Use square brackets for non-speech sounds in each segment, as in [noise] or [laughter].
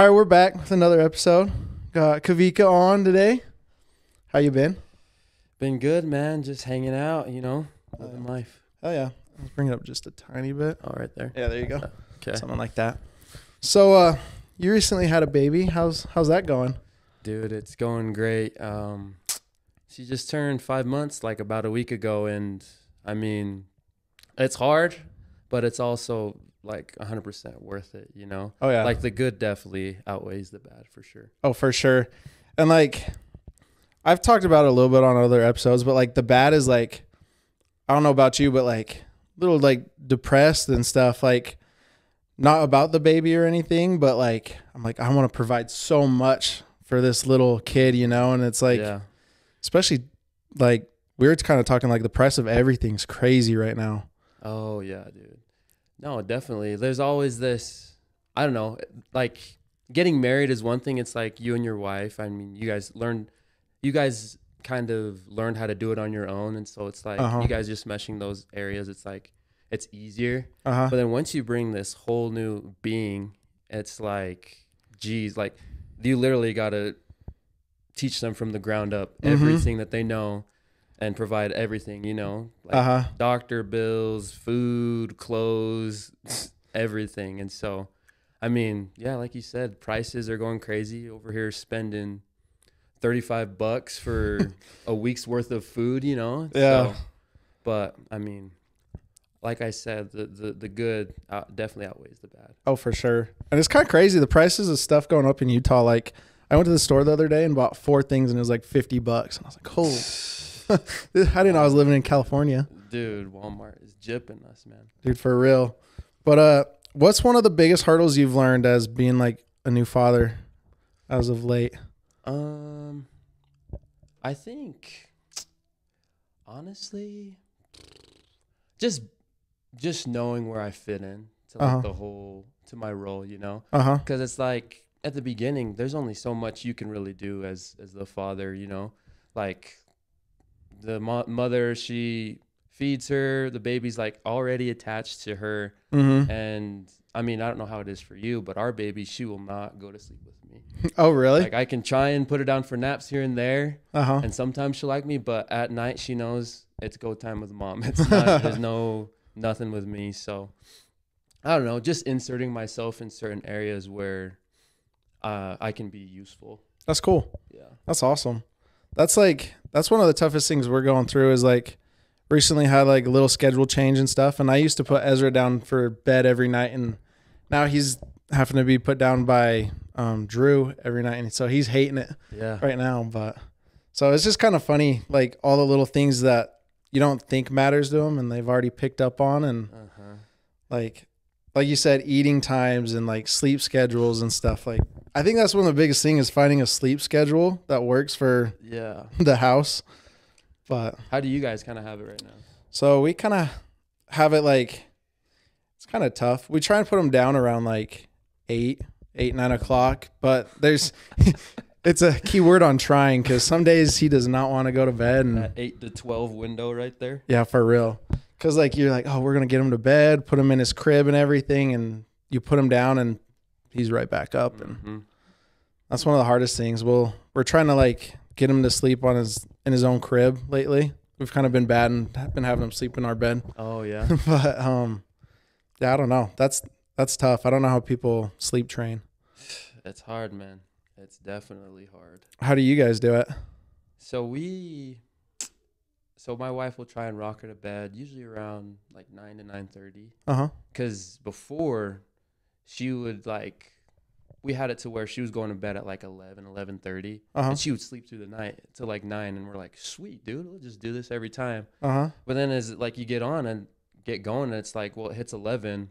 right, we're back with another episode. Got Kavika on today. How you been? Been good, man. Just hanging out, you know, living life. Oh yeah. Let's bring it up just a tiny bit. Oh, right there. Yeah, there you go. Okay. Something like that. So uh you recently had a baby. How's how's that going? Dude, it's going great. Um, she just turned five months like about a week ago, and I mean, it's hard, but it's also like 100% worth it, you know? Oh yeah. Like the good definitely outweighs the bad for sure. Oh, for sure. And like I've talked about it a little bit on other episodes, but like the bad is like I don't know about you, but like little like depressed and stuff, like not about the baby or anything, but like I'm like I want to provide so much for this little kid, you know, and it's like yeah. especially like we were kind of talking like the price of everything's crazy right now. Oh yeah, dude. No, definitely. There's always this I don't know, like getting married is one thing. It's like you and your wife. I mean, you guys learn you guys kind of learned how to do it on your own and so it's like Uh-huh. you guys just meshing those areas, it's like it's easier. Uh-huh. But then once you bring this whole new being, it's like geez, like you literally got to teach them from the ground up Mhm. everything that they know and provide everything, you know? Like Uh-huh. doctor bills, food, clothes, [laughs] everything. And so, I mean, yeah, like you said, prices are going crazy over here spending 35 bucks for [laughs] a week's worth of food, you know? Yeah. So, but I mean, like I said, the the, the good out, definitely outweighs the bad. Oh, for sure. And it's kind of crazy the prices of stuff going up in Utah. Like, I went to the store the other day and bought four things, and it was like fifty bucks. And I was like, "Holy!" [laughs] I didn't know I was living in California, Dude, Walmart is jipping us, man. dude, for real. But uh, what's one of the biggest hurdles you've learned as being like a new father, as of late? Um, I think honestly, just just knowing where I fit in to like Uh-huh. the whole to my role, you know, because it's like at the beginning, there's only so much you can really do as as the father, you know, like the mo- mother she feeds her, the baby's like already attached to her, Mm-hmm. and I mean I don't know how it is for you, but our baby she will not go to sleep with me. Oh, really? Like I can try and put her down for naps here and there, Uh huh. and sometimes she'll like me, but at night she knows it's go time with mom. [laughs] It's not there's no nothing with me. So I don't know, just inserting myself in certain areas where uh, I can be useful. That's cool. Yeah. That's awesome. That's like that's one of the toughest things we're going through is like recently had like a little schedule change and stuff and I used to put Ezra down for bed every night and now he's having to be put down by um, Drew every night and so he's hating it Yeah. right now but so it's just kind of funny like all the little things that you don't think matters to them and they've already picked up on and Uh-huh. like like you said eating times and like sleep schedules and stuff like I think that's one of the biggest things is finding a sleep schedule that works for Yeah. [laughs] the house. But How do you guys kind of have it right now? so we kind of have it like it's kind of tough. We try and put them down around like eight, eight, nine o'clock. But there's [laughs] it's a key word on trying because some days he does not want to go to bed and That eight to twelve window right there. yeah, for real. Cause like you're like, oh, we're gonna get him to bed, put him in his crib and everything, and you put him down and he's right back up, and Mhm. that's one of the hardest things. We'll we're trying to like get him to sleep on his in his own crib lately. We've kind of been bad and been having him sleep in our bed, Oh yeah. [laughs] but um, yeah, I don't know. That's that's tough. I don't know how people sleep train. it's hard, man. It's definitely hard. How do you guys do it? So we, so my wife will try and rock her to bed usually around like nine to nine thirty. Uh huh. Cause before, she would like, we had it to where she was going to bed at like 11, 11.30 Uh huh. and she would sleep through the night till like nine, and we're like, sweet dude, we'll just do this every time. Uh huh. But then as like you get on and get going, and it's like, well, it hits eleven,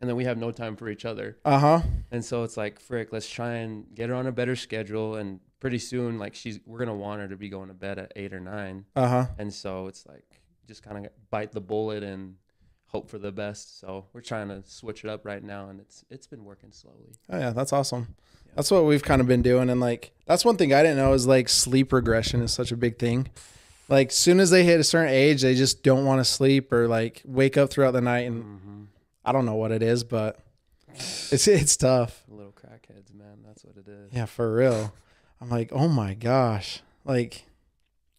and then we have no time for each other. Uh huh. And so it's like, frick, let's try and get her on a better schedule. And pretty soon, like she's, we're gonna want her to be going to bed at eight or nine. Uh huh. And so it's like, just kind of bite the bullet and hope for the best. So we're trying to switch it up right now, and it's it's been working slowly. Oh yeah, that's awesome. That's what we've kind of been doing, and like that's one thing I didn't know is like sleep regression is such a big thing. Like soon as they hit a certain age, they just don't want to sleep or like wake up throughout the night, and Mm-hmm. I don't know what it is, but It's it's tough. [laughs] Little crackheads, man. That's what it is. Yeah, for real. I'm like, oh my gosh. Like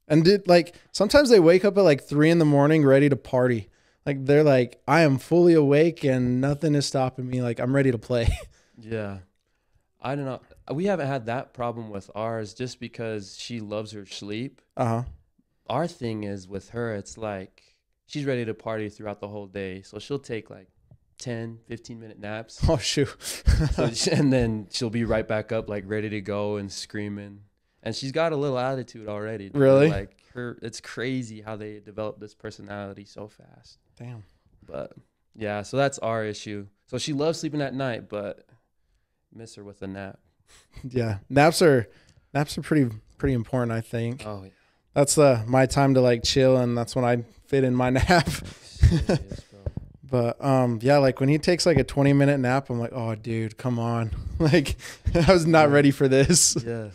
and did like sometimes they wake up at like three in the morning ready to party. Like they're like, I am fully awake and nothing is stopping me. Like I'm ready to play. [laughs] Yeah. I don't know. We haven't had that problem with ours just because she loves her sleep. Uh-huh. Our thing is with her, it's like she's ready to party throughout the whole day. So she'll take like 10, 15 minute naps. [laughs] Oh shoot. So [laughs] she- and then she'll be right back up, like ready to go and screaming. And she's got a little attitude already. dude. Really? Like her, it's crazy how they develop this personality so fast. Damn. But yeah, so that's our issue. So she loves sleeping at night, but miss her with a nap. [laughs] Yeah. Naps are naps are pretty pretty important, I think. Oh yeah, That's uh my time to like chill and that's when I fit in my [laughs] nap. bro. [laughs] But um yeah, like when he takes like a 20 minute nap, I'm like, "Oh dude, come on." Like I was not Yeah. ready for this. Yes.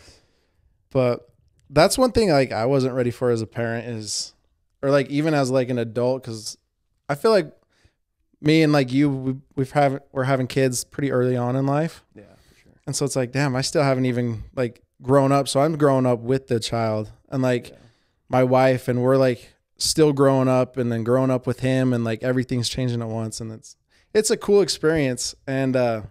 But that's one thing like I wasn't ready for as a parent is or like even as like an adult cuz I feel like me and like you we, we've have we're having kids pretty early on in life. Yeah, for sure. And so it's like, damn, I still haven't even like grown up. So I'm growing up with the child and like Yeah. my wife and we're like still growing up and then growing up with him and like everything's changing at once and it's it's a cool experience and uh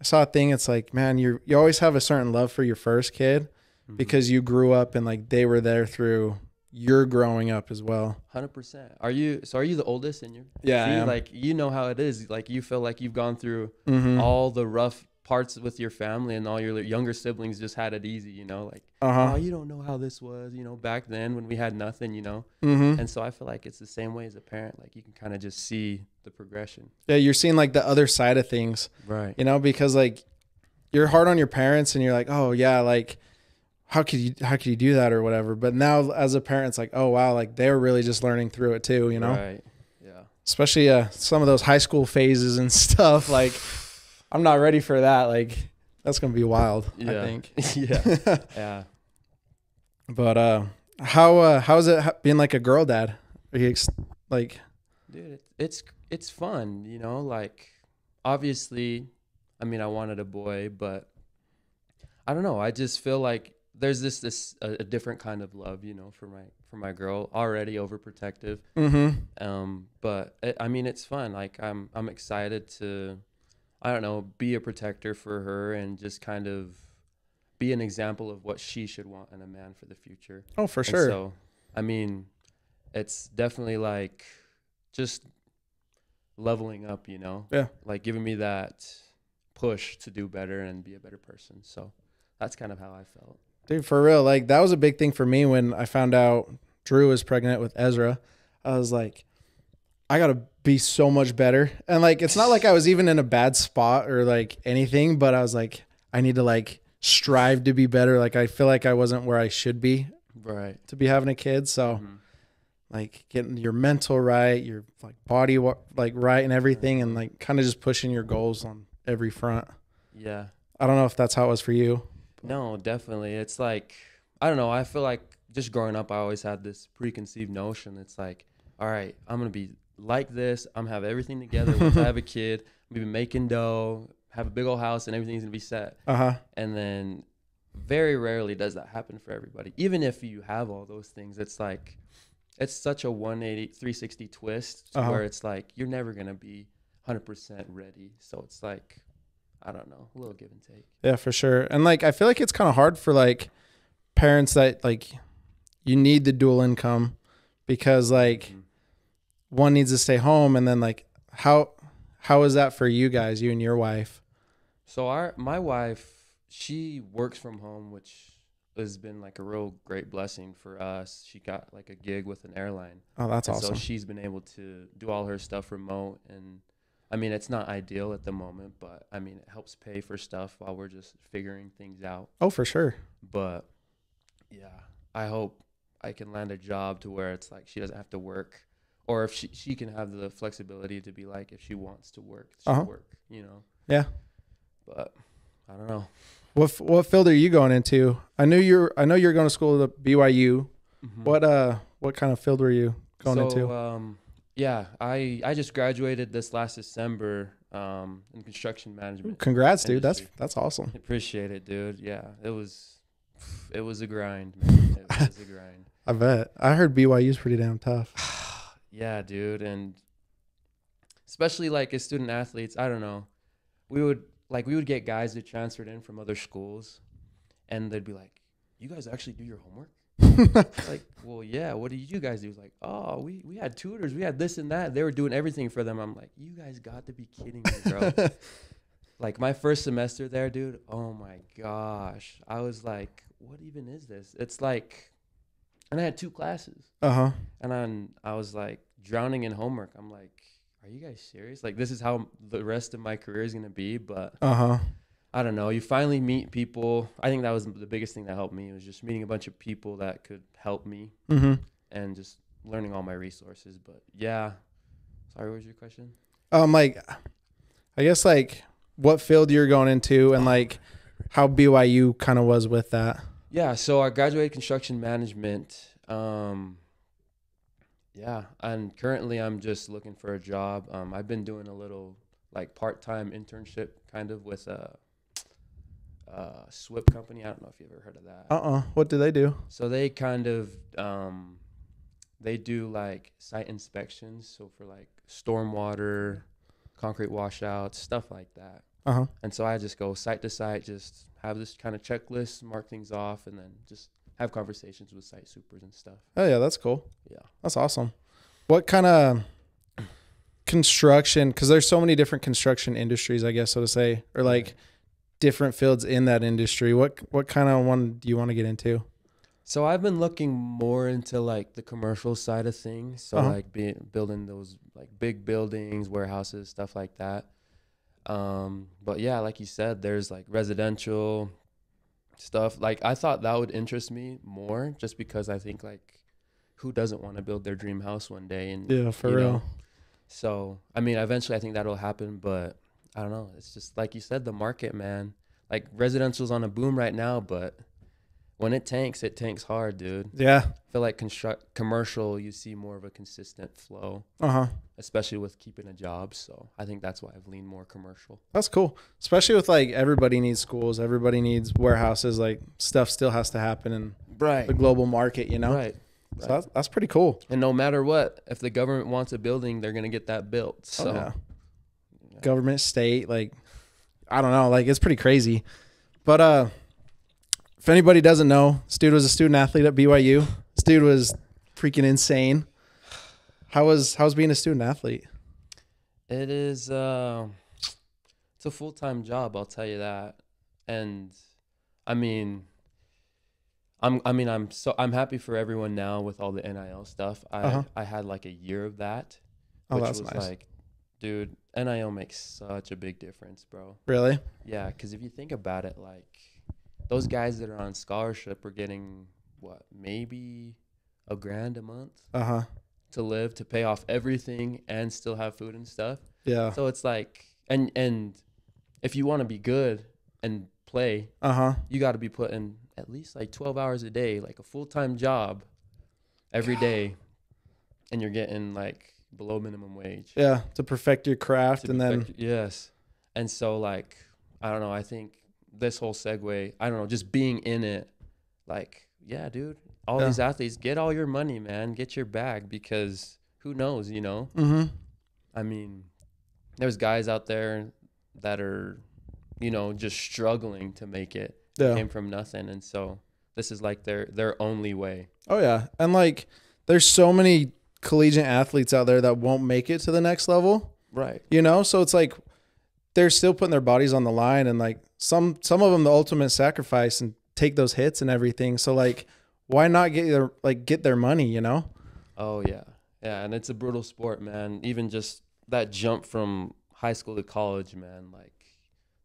I saw a thing it's like man you you always have a certain love for your first kid Mhm. because you grew up and like they were there through your growing up as well. Hundred percent. Are you? So are you the oldest in your? Yeah, See, like you know how it is. Like you feel like you've gone through Mhm. all the rough parts with your family, and all your younger siblings just had it easy. You know, like oh, Uh-huh. you don't know how this was. You know, back then when we had nothing. You know, Mhm. and so I feel like it's the same way as a parent. Like you can kind of just see the progression. Yeah, you're seeing like the other side of things. Right. you know because like you're hard on your parents and you're like oh yeah like how could you how could you do that or whatever but now as a parent it's like oh wow like they're really just learning through it too you know Right. Yeah. especially uh some of those high school phases and [laughs] stuff like i'm not ready for that like that's gonna be wild i think [laughs] yeah. [laughs] Yeah. but uh how uh how is it being like a girl dad are you ex- like dude it's it's fun you know like obviously i mean i wanted a boy but i don't know i just feel like there's this this a, a different kind of love you know for my for my girl already overprotective mm-hmm um but it, i mean it's fun like i'm i'm excited to i don't know be a protector for her and just kind of be an example of what she should want in a man for the future oh for and sure so, I mean, it's definitely like just leveling up, you know? Yeah. Like giving me that push to do better and be a better person. So that's kind of how I felt. Dude, for real, like that was a big thing for me when I found out Drew was pregnant with Ezra. I was like, I gotta be so much better. And like it's not like I was even in a bad spot or like anything, but I was like, I need to like strive to be better. Like I feel like I wasn't where I should be Right. to be having a kid. So Mhm. like getting your mental right, your like body like right and everything, and like kind of just pushing your goals on every front. Yeah. I don't know if that's how it was for you. No, definitely. It's like, I don't know. I feel like just growing up, I always had this preconceived notion. It's like, all right, I'm going to be like this. I'm to have everything together. Once I have a [laughs] kid, I'm to be making dough, have a big old house, and everything's going to be set. Uh huh. and then very rarely does that happen for everybody even if you have all those things it's like it's such a 180 360 twist Uh-huh. where it's like you're never going to be 100% ready so it's like i don't know a little give and take Yeah, for sure. And like I feel like it's kind of hard for like parents that like you need the dual income because like Mhm. one needs to stay home and then like how how is that for you guys, you and your wife? so our my wife she works from home which has been like a real great blessing for us she got like a gig with an airline Oh, that's and awesome. So she's been able to do all her stuff remote, and I mean it's not ideal at the moment, but I mean it helps pay for stuff while we're just figuring things out. oh, for sure. But yeah, I hope I can land a job to where it's like she doesn't have to work, or if she she can have the flexibility to be like if she wants to work, she'll Uh-huh. work, you know. Yeah. But I don't know. What what field are you going into? I knew you're I know you're going to school at BYU. What uh what kind of field were you going so, into? Um, yeah, I I just graduated this last December um, in construction management. Congrats, dude. That's that's awesome. Appreciate it, dude. Yeah, it was it was a grind, man. It was a grind. [laughs] I bet. I heard BYU's pretty damn tough. [sighs] Yeah, dude, and especially like as student athletes, I don't know. We would like we would get guys that transferred in from other schools, and they'd be like, "You guys actually do your homework?" [laughs] like, well, yeah. What did you guys do? Like, oh, we we had tutors, we had this and that. They were doing everything for them. I'm like, you guys got to be kidding me, bro. [laughs] like my first semester there, dude. Oh my gosh, I was like, what even is this? It's like, and I had two classes. uh huh. And then I was like drowning in homework. I'm like, are you guys serious? Like this is how the rest of my career is gonna be. But Uh huh. I don't know. You finally meet people. I think that was the biggest thing that helped me was just meeting a bunch of people that could help me Mm-hmm. and just learning all my resources. But yeah. Sorry, what was your question? Um, like, I guess like what field you're going into and like how BYU kind of was with that. Yeah, so I graduated construction management. Um, yeah, and currently I'm just looking for a job. Um, I've been doing a little like part-time internship kind of with a, a SWPPP company. I don't know if you've ever heard of that. Uh uh What do they do? So they kind of um, they do like site inspections. So for like stormwater, concrete washouts, stuff like that. Uh huh. And so I just go site to site, just have this kind of checklist, mark things off, and then just have conversations with site supers and stuff. Oh yeah, that's cool. Yeah. That's awesome. What kind of construction? Because there's so many different construction industries, I guess so to say, or like different fields in that industry. What what kind of one do you want to get into? So I've been looking more into like the commercial side of things. So Uh-huh. like being building those like big buildings, warehouses, stuff like that. Um, but yeah, like you said, there's like residential stuff. Like I thought that would interest me more, just because I think like who doesn't want to build their dream house one day and Yeah, for real. know? So I mean, eventually I think that'll happen, but I don't know. It's just like you said, the market, man. Like residential's on a boom right now, but when it tanks, it tanks hard, dude. Yeah. I feel like construct commercial, you see more of a consistent flow, Uh huh. especially with keeping a job. So I think that's why I've leaned more commercial. That's cool. Especially with like everybody needs schools, everybody needs warehouses. Like stuff still has to happen in Right. the global market, you know. Right. So that's, that's pretty cool. And no matter what, if the government wants a building, they're gonna get that built. So Oh, yeah. Government, state, like I don't know, like it's pretty crazy. But uh if anybody doesn't know, this dude was a student athlete at BYU. This dude was freaking insane. How was how's being a student athlete? It is uh, it's a full time job, I'll tell you that. And I mean I'm I mean I'm so I'm happy for everyone now with all the NIL stuff. I Uh-huh. I had like a year of that. Oh, which that's was nice. like dude, NIL makes such a big difference, bro. Really? Yeah, cuz if you think about it like those guys that are on scholarship are getting what, maybe a grand a month Uh huh. to live to pay off everything and still have food and stuff. Yeah. So it's like, and and if you want to be good and play, Uh huh. you got to be putting at least like twelve hours a day, like a full time job, every day, [gasps] and you're getting like below minimum wage. Yeah. To perfect your craft To and then yes, and so like I don't know. I think this whole segue, I don't know, just being in it, like yeah, dude. All Yeah. these athletes, get all your money, man. Get your bag because who knows, you know. mm-hmm. I mean, there's guys out there that are, you know, just struggling to make it. Yeah. Came from nothing, and so this is like their their only way. Oh yeah, and like there's so many collegiate athletes out there that won't make it to the next level. Right. You know, so it's like they're still putting their bodies on the line, and like some some of them the ultimate sacrifice and take those hits and everything. So like, why not get their like get their money? You know? Oh yeah, yeah, and it's a brutal sport, man. Even just that jump from high school to college, man. Like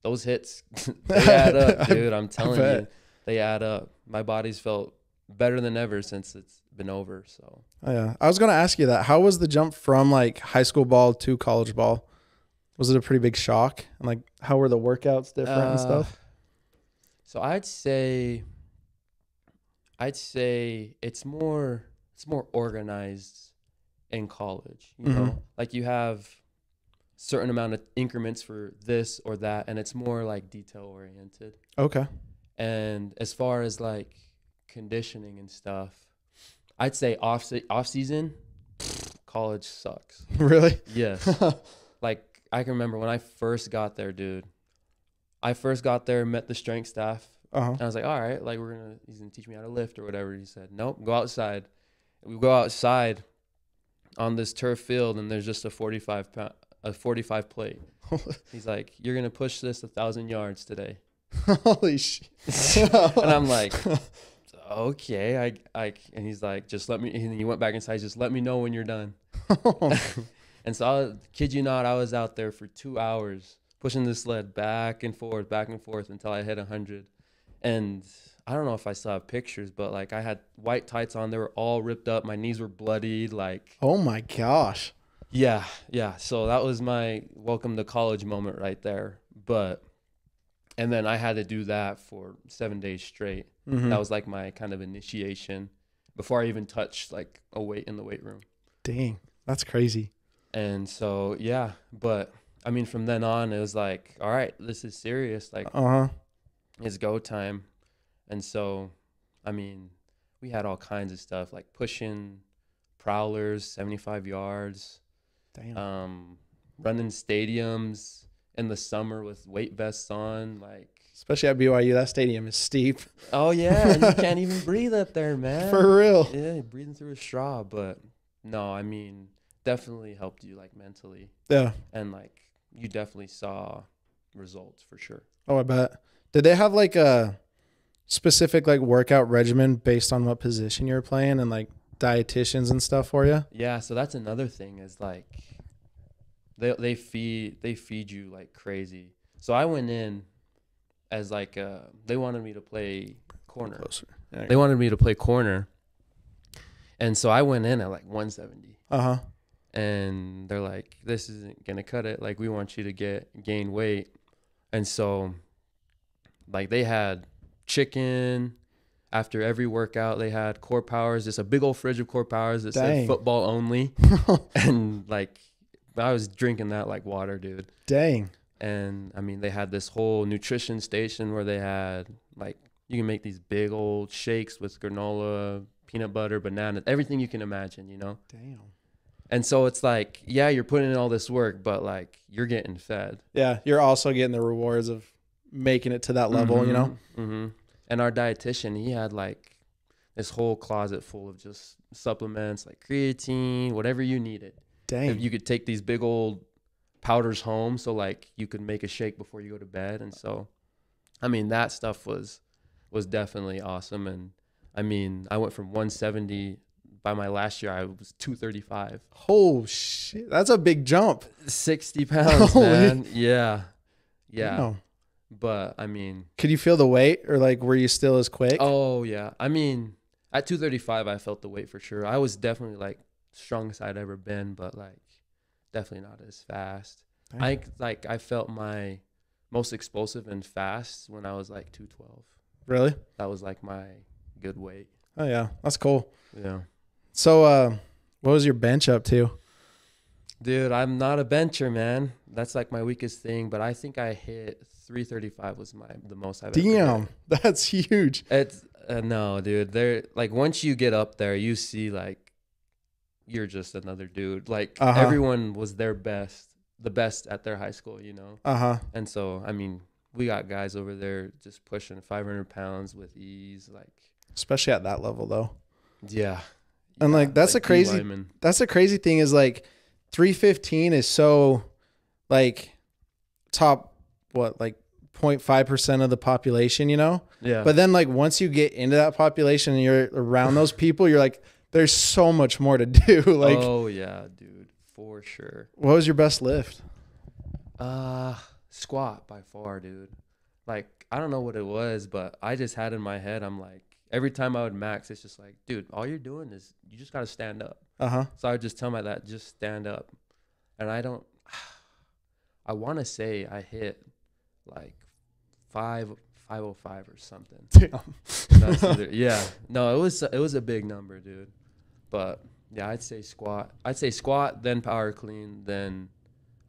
those hits, [laughs] they add up, [laughs] dude. I'm telling you, they add up. My body's felt better than ever since it's been over. So Oh, yeah, I was gonna ask you that. How was the jump from like high school ball to college ball? Was it a pretty big shock? And like, how were the workouts different and Uh, stuff? So I'd say I'd say it's more it's more organized in college, you Mhm. know? Like you have certain amount of increments for this or that, and it's more like detail oriented. Okay. And as far as like conditioning and stuff, I'd say off se- off season, college sucks. [laughs] Really? Yes. [laughs] like I can remember when I first got there, dude. I first got there, met the strength staff, Uh huh. and I was like, all right, like we're gonna he's gonna teach me how to lift or whatever. He said, Nope, go outside. And we go outside on this turf field and there's just a forty five pound a forty five plate. [laughs] He's like, You're gonna push this a thousand yards today. Holy shit. and I'm like, Okay, I I and he's like, just let me and he went back inside, just let me know when you're done. [laughs] [laughs] And so, I, kid you not, I was out there for two hours pushing this sled back and forth, back and forth until I hit 100. And I don't know if I still have pictures, but like I had white tights on. They were all ripped up. My knees were bloodied. Like, oh my gosh. yeah, yeah. So that was my welcome to college moment right there. But, and then I had to do that for seven days straight. Mhm. That was like my kind of initiation before I even touched like a weight in the weight room. Dang. That's crazy. And so, yeah, but I mean, from then on, it was like, all right, this is serious. Like, Uh huh. it's go time. And so, I mean, we had all kinds of stuff like pushing prowlers 75 yards, Damn. um, running stadiums in the summer with weight vests on. Like, Especially at BYU, that stadium is steep. oh, yeah, and you can't even [laughs] breathe up there, man. For real. yeah, breathing through a straw. But no, I mean, definitely helped you like mentally. Yeah. and like you definitely saw results for sure. Oh, I bet. Did they have like a specific like workout regimen based on what position you're playing and like dietitians and stuff for you? Yeah, so that's another thing is like they they feed they feed you like crazy. So I went in as like uh they wanted me to play corner. Closer. They wanted me to play corner. And so I went in at like 170 Uh huh. and they're like this isn't going to cut it like we want you to get gain weight. And so like they had chicken after every workout they had core powers just a big old fridge of core powers that Dang. said football only [laughs] and like i was drinking that like water dude Dang. and i mean they had this whole nutrition station where they had like you can make these big old shakes with granola peanut butter banana everything you can imagine you know Damn. and so it's like yeah you're putting in all this work but like you're getting fed Yeah, you're also getting the rewards of making it to that level, you know? hmm And our dietitian, he had like this whole closet full of just supplements like creatine, whatever you needed. Dang. If you could take these big old powders home, so like you could make a shake before you go to bed, and so, I mean that stuff was was definitely awesome. And I mean, I went from 170 by my last year, I was 235, oh shit. That's a big jump. 60 pounds, [laughs] Holy- man. Yeah, yeah. Damn. But I mean, Could you feel the weight or like were you still as quick? Oh yeah. I mean, at 235 I felt the weight for sure. I was definitely like strongest I'd ever been, but like definitely not as fast. Dang. I like I felt my most explosive and fast when I was like 212. Really? That was like my good weight. Oh yeah. That's cool. Yeah. So uh what was your bench up to? Dude, I'm not a bencher, man. That's like my weakest thing, but I think I hit 335 was my the most I've. Damn. [laughs] That's huge. It's uh, no, dude. They're like once you get up there, you see like you're just another dude. Like Uh-huh. everyone was their best, the best at their high school, you know. Uh-huh. And so, I mean, we got guys over there just pushing 500 pounds with ease. Like, Especially at that level though. yeah. And, Yeah, like, that's a crazy- lineman. That's the crazy thing is like 315 is so like top what like 0.5% of the population, you know? Yeah. But then like once you get into that population and you're around those people, you're like there's so much more to [laughs] do. like oh yeah, dude, for sure. what was your best lift? Uh, squat by far, dude. Like I don't know what it was, but I just had in my head, I'm like, every time I would max, it's just like, dude, all you're doing is you just gotta stand up. Uh-huh. So I would just tell my that just stand up, and I don't. [sighs] I want to say I hit like five five oh five or something. That's either, yeah, no, it was it was a big number, dude. But yeah, I'd say squat. I'd say squat, then power clean, then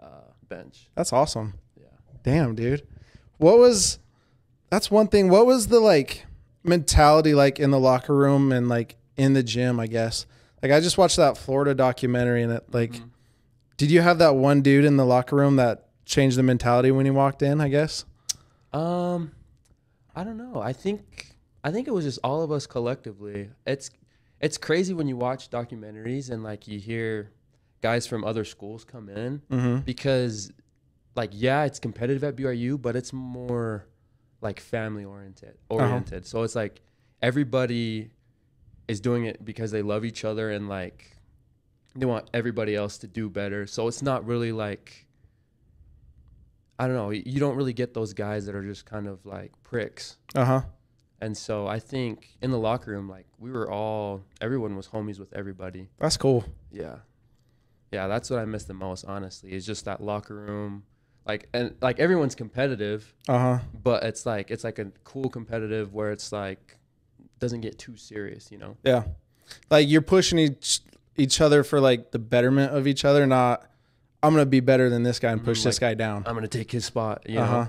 uh, bench. That's awesome. Yeah. Damn, dude. What was that's one thing. What was the like mentality like in the locker room and like in the gym, I guess? Like I just watched that Florida documentary and it like Mhm. did you have that one dude in the locker room that changed the mentality when he walked in, I guess? Um, I don't know. I think I think it was just all of us collectively. It's it's crazy when you watch documentaries and like you hear guys from other schools come in Mm-hmm. because like yeah, it's competitive at BYU, but it's more like family oriented oriented. So it's like everybody is doing it because they love each other and like they want everybody else to do better. So it's not really like I don't know, you don't really get those guys that are just kind of like pricks. Uh-huh. And so I think in the locker room like we were all everyone was homies with everybody. That's cool. Yeah. Yeah, that's what I miss the most, honestly. Is just that locker room. Like and like everyone's competitive, Uh-huh. but it's like it's like a cool competitive where it's like doesn't get too serious, you know. Yeah. Like you're pushing each each other for like the betterment of each other, not I'm gonna be better than this guy and push this guy down. I'm gonna take his spot. You Uh-huh. know,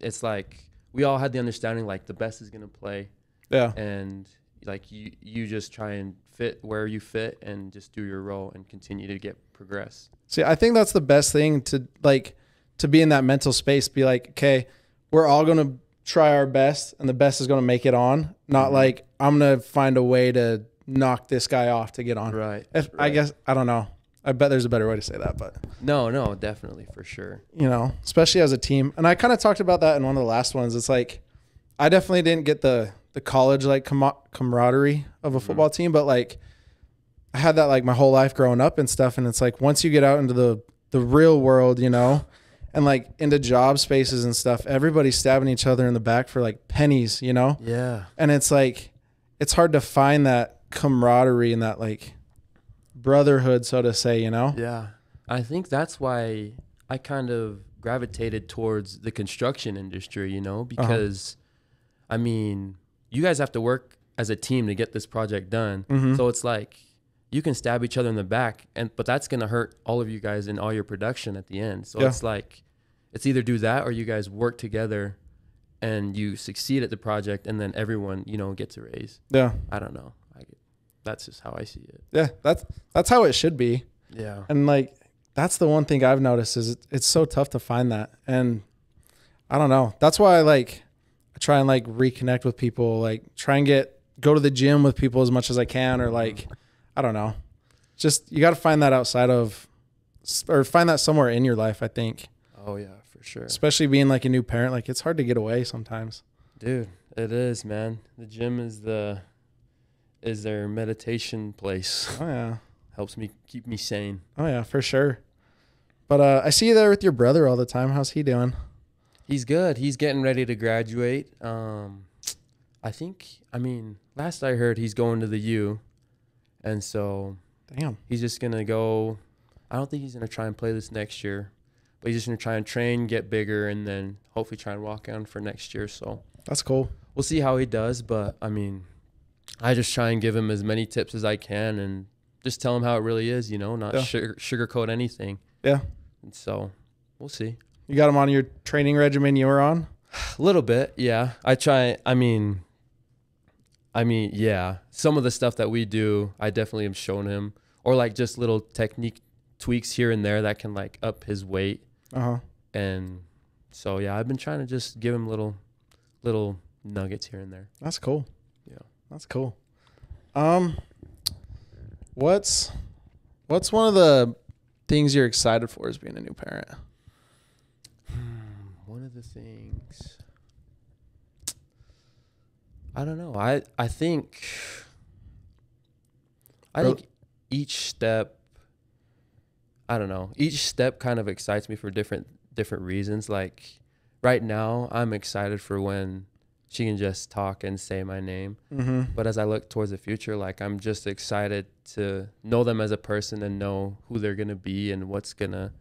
it's like we all had the understanding like the best is gonna play, Yeah. and like you you just try and fit where you fit and just do your role and continue to get progress. See, I think that's the best thing to like to be in that mental space. Be like, okay, we're all gonna try our best, and the best is gonna make it on. Not Mhm. like I'm gonna find a way to knock this guy off to get on. Right. If I guess I don't know. I bet there's a better way to say that, but No, no, definitely for sure. you know, especially as a team. And I kind of talked about that in one of the last ones. It's like I definitely didn't get the the college like com- camaraderie of a Mhm. football team, but like I had that like my whole life growing up and stuff. And it's like once you get out into the the real world, you know, and like into job spaces and stuff, everybody's stabbing each other in the back for like pennies, you know. Yeah. And it's like it's hard to find that camaraderie and that like brotherhood, so to say, you know. Yeah. I think that's why I kind of gravitated towards the construction industry, you know, because I mean, you guys have to work as a team to get this project done. Mhm. So it's like you can stab each other in the back and but that's going to hurt all of you guys in all your production at the end. So Yeah. it's like it's either do that or you guys work together and you succeed at the project and then everyone, you know, gets a raise. Yeah. I don't know. That's just how I see it. Yeah, that's that's how it should be. Yeah. And like that's the one thing I've noticed is it, it's so tough to find that. And I don't know. That's why I like I try and like reconnect with people, like try and get go to the gym with people as much as I can or like I don't know. Just you got to find that outside of or find that somewhere in your life, I think. Oh yeah, for sure. Especially being like a new parent, like it's hard to get away sometimes. Dude, it is, man. The gym is the is their meditation place. Oh yeah. [laughs] Helps me keep me sane. Oh yeah, for sure. But uh I see you there with your brother all the time. How's he doing? He's good. He's getting ready to graduate. Um I think I mean, last I heard he's going to the U. And so Damn. he's just going to go I don't think he's going to try and play this next year. But he's just going to try and train, get bigger and then hopefully try and walk on for next year. So That's cool. we'll see how he does. But I mean, I just try and give him as many tips as I can and just tell him how it really is, you know, not Yeah. sugar, sugarcoat anything. Yeah. And so we'll see. You got him on your training regimen you were on? [sighs] A little bit, yeah. I try. I mean, I mean, yeah. Some of the stuff that we do, I definitely have shown him, or like just little technique tweaks here and there that can like up his weight. Uh-huh. And so yeah, I've been trying to just give him little, little nuggets here and there. That's cool. That's cool. Um what's what's one of the things you're excited for as being a new parent? One of the things I don't know. I I think I think each step I don't know. Each step kind of excites me for different different reasons. Like right now, I'm excited for when she can just talk and say my name. Mm-hmm. But as I look towards the future, like I'm just excited to know them as a person and know who they're gonna be and what's gonna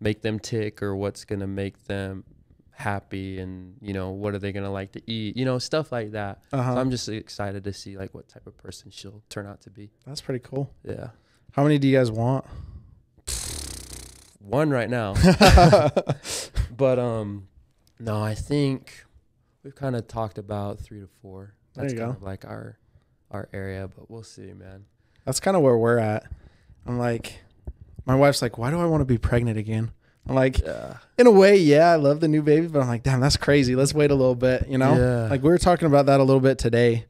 make them tick or what's gonna make them happy and you know what are they gonna like to eat you know stuff like that Uh-huh. so i'm just excited to see like what type of person she'll turn out to be That's pretty cool. yeah How many do you guys want? one right now. [laughs] but um, no, I think we've kind of talked about three to four. There That's you kind go. of like our our area, but we'll see, man. That's kind of where we're at. I'm like, my wife's like, why do I want to be pregnant again? I'm like, Yeah. in a way, yeah, I love the new baby, but I'm like, damn, that's crazy. Let's wait a little bit, you know? Yeah. Like we were talking about that a little bit today.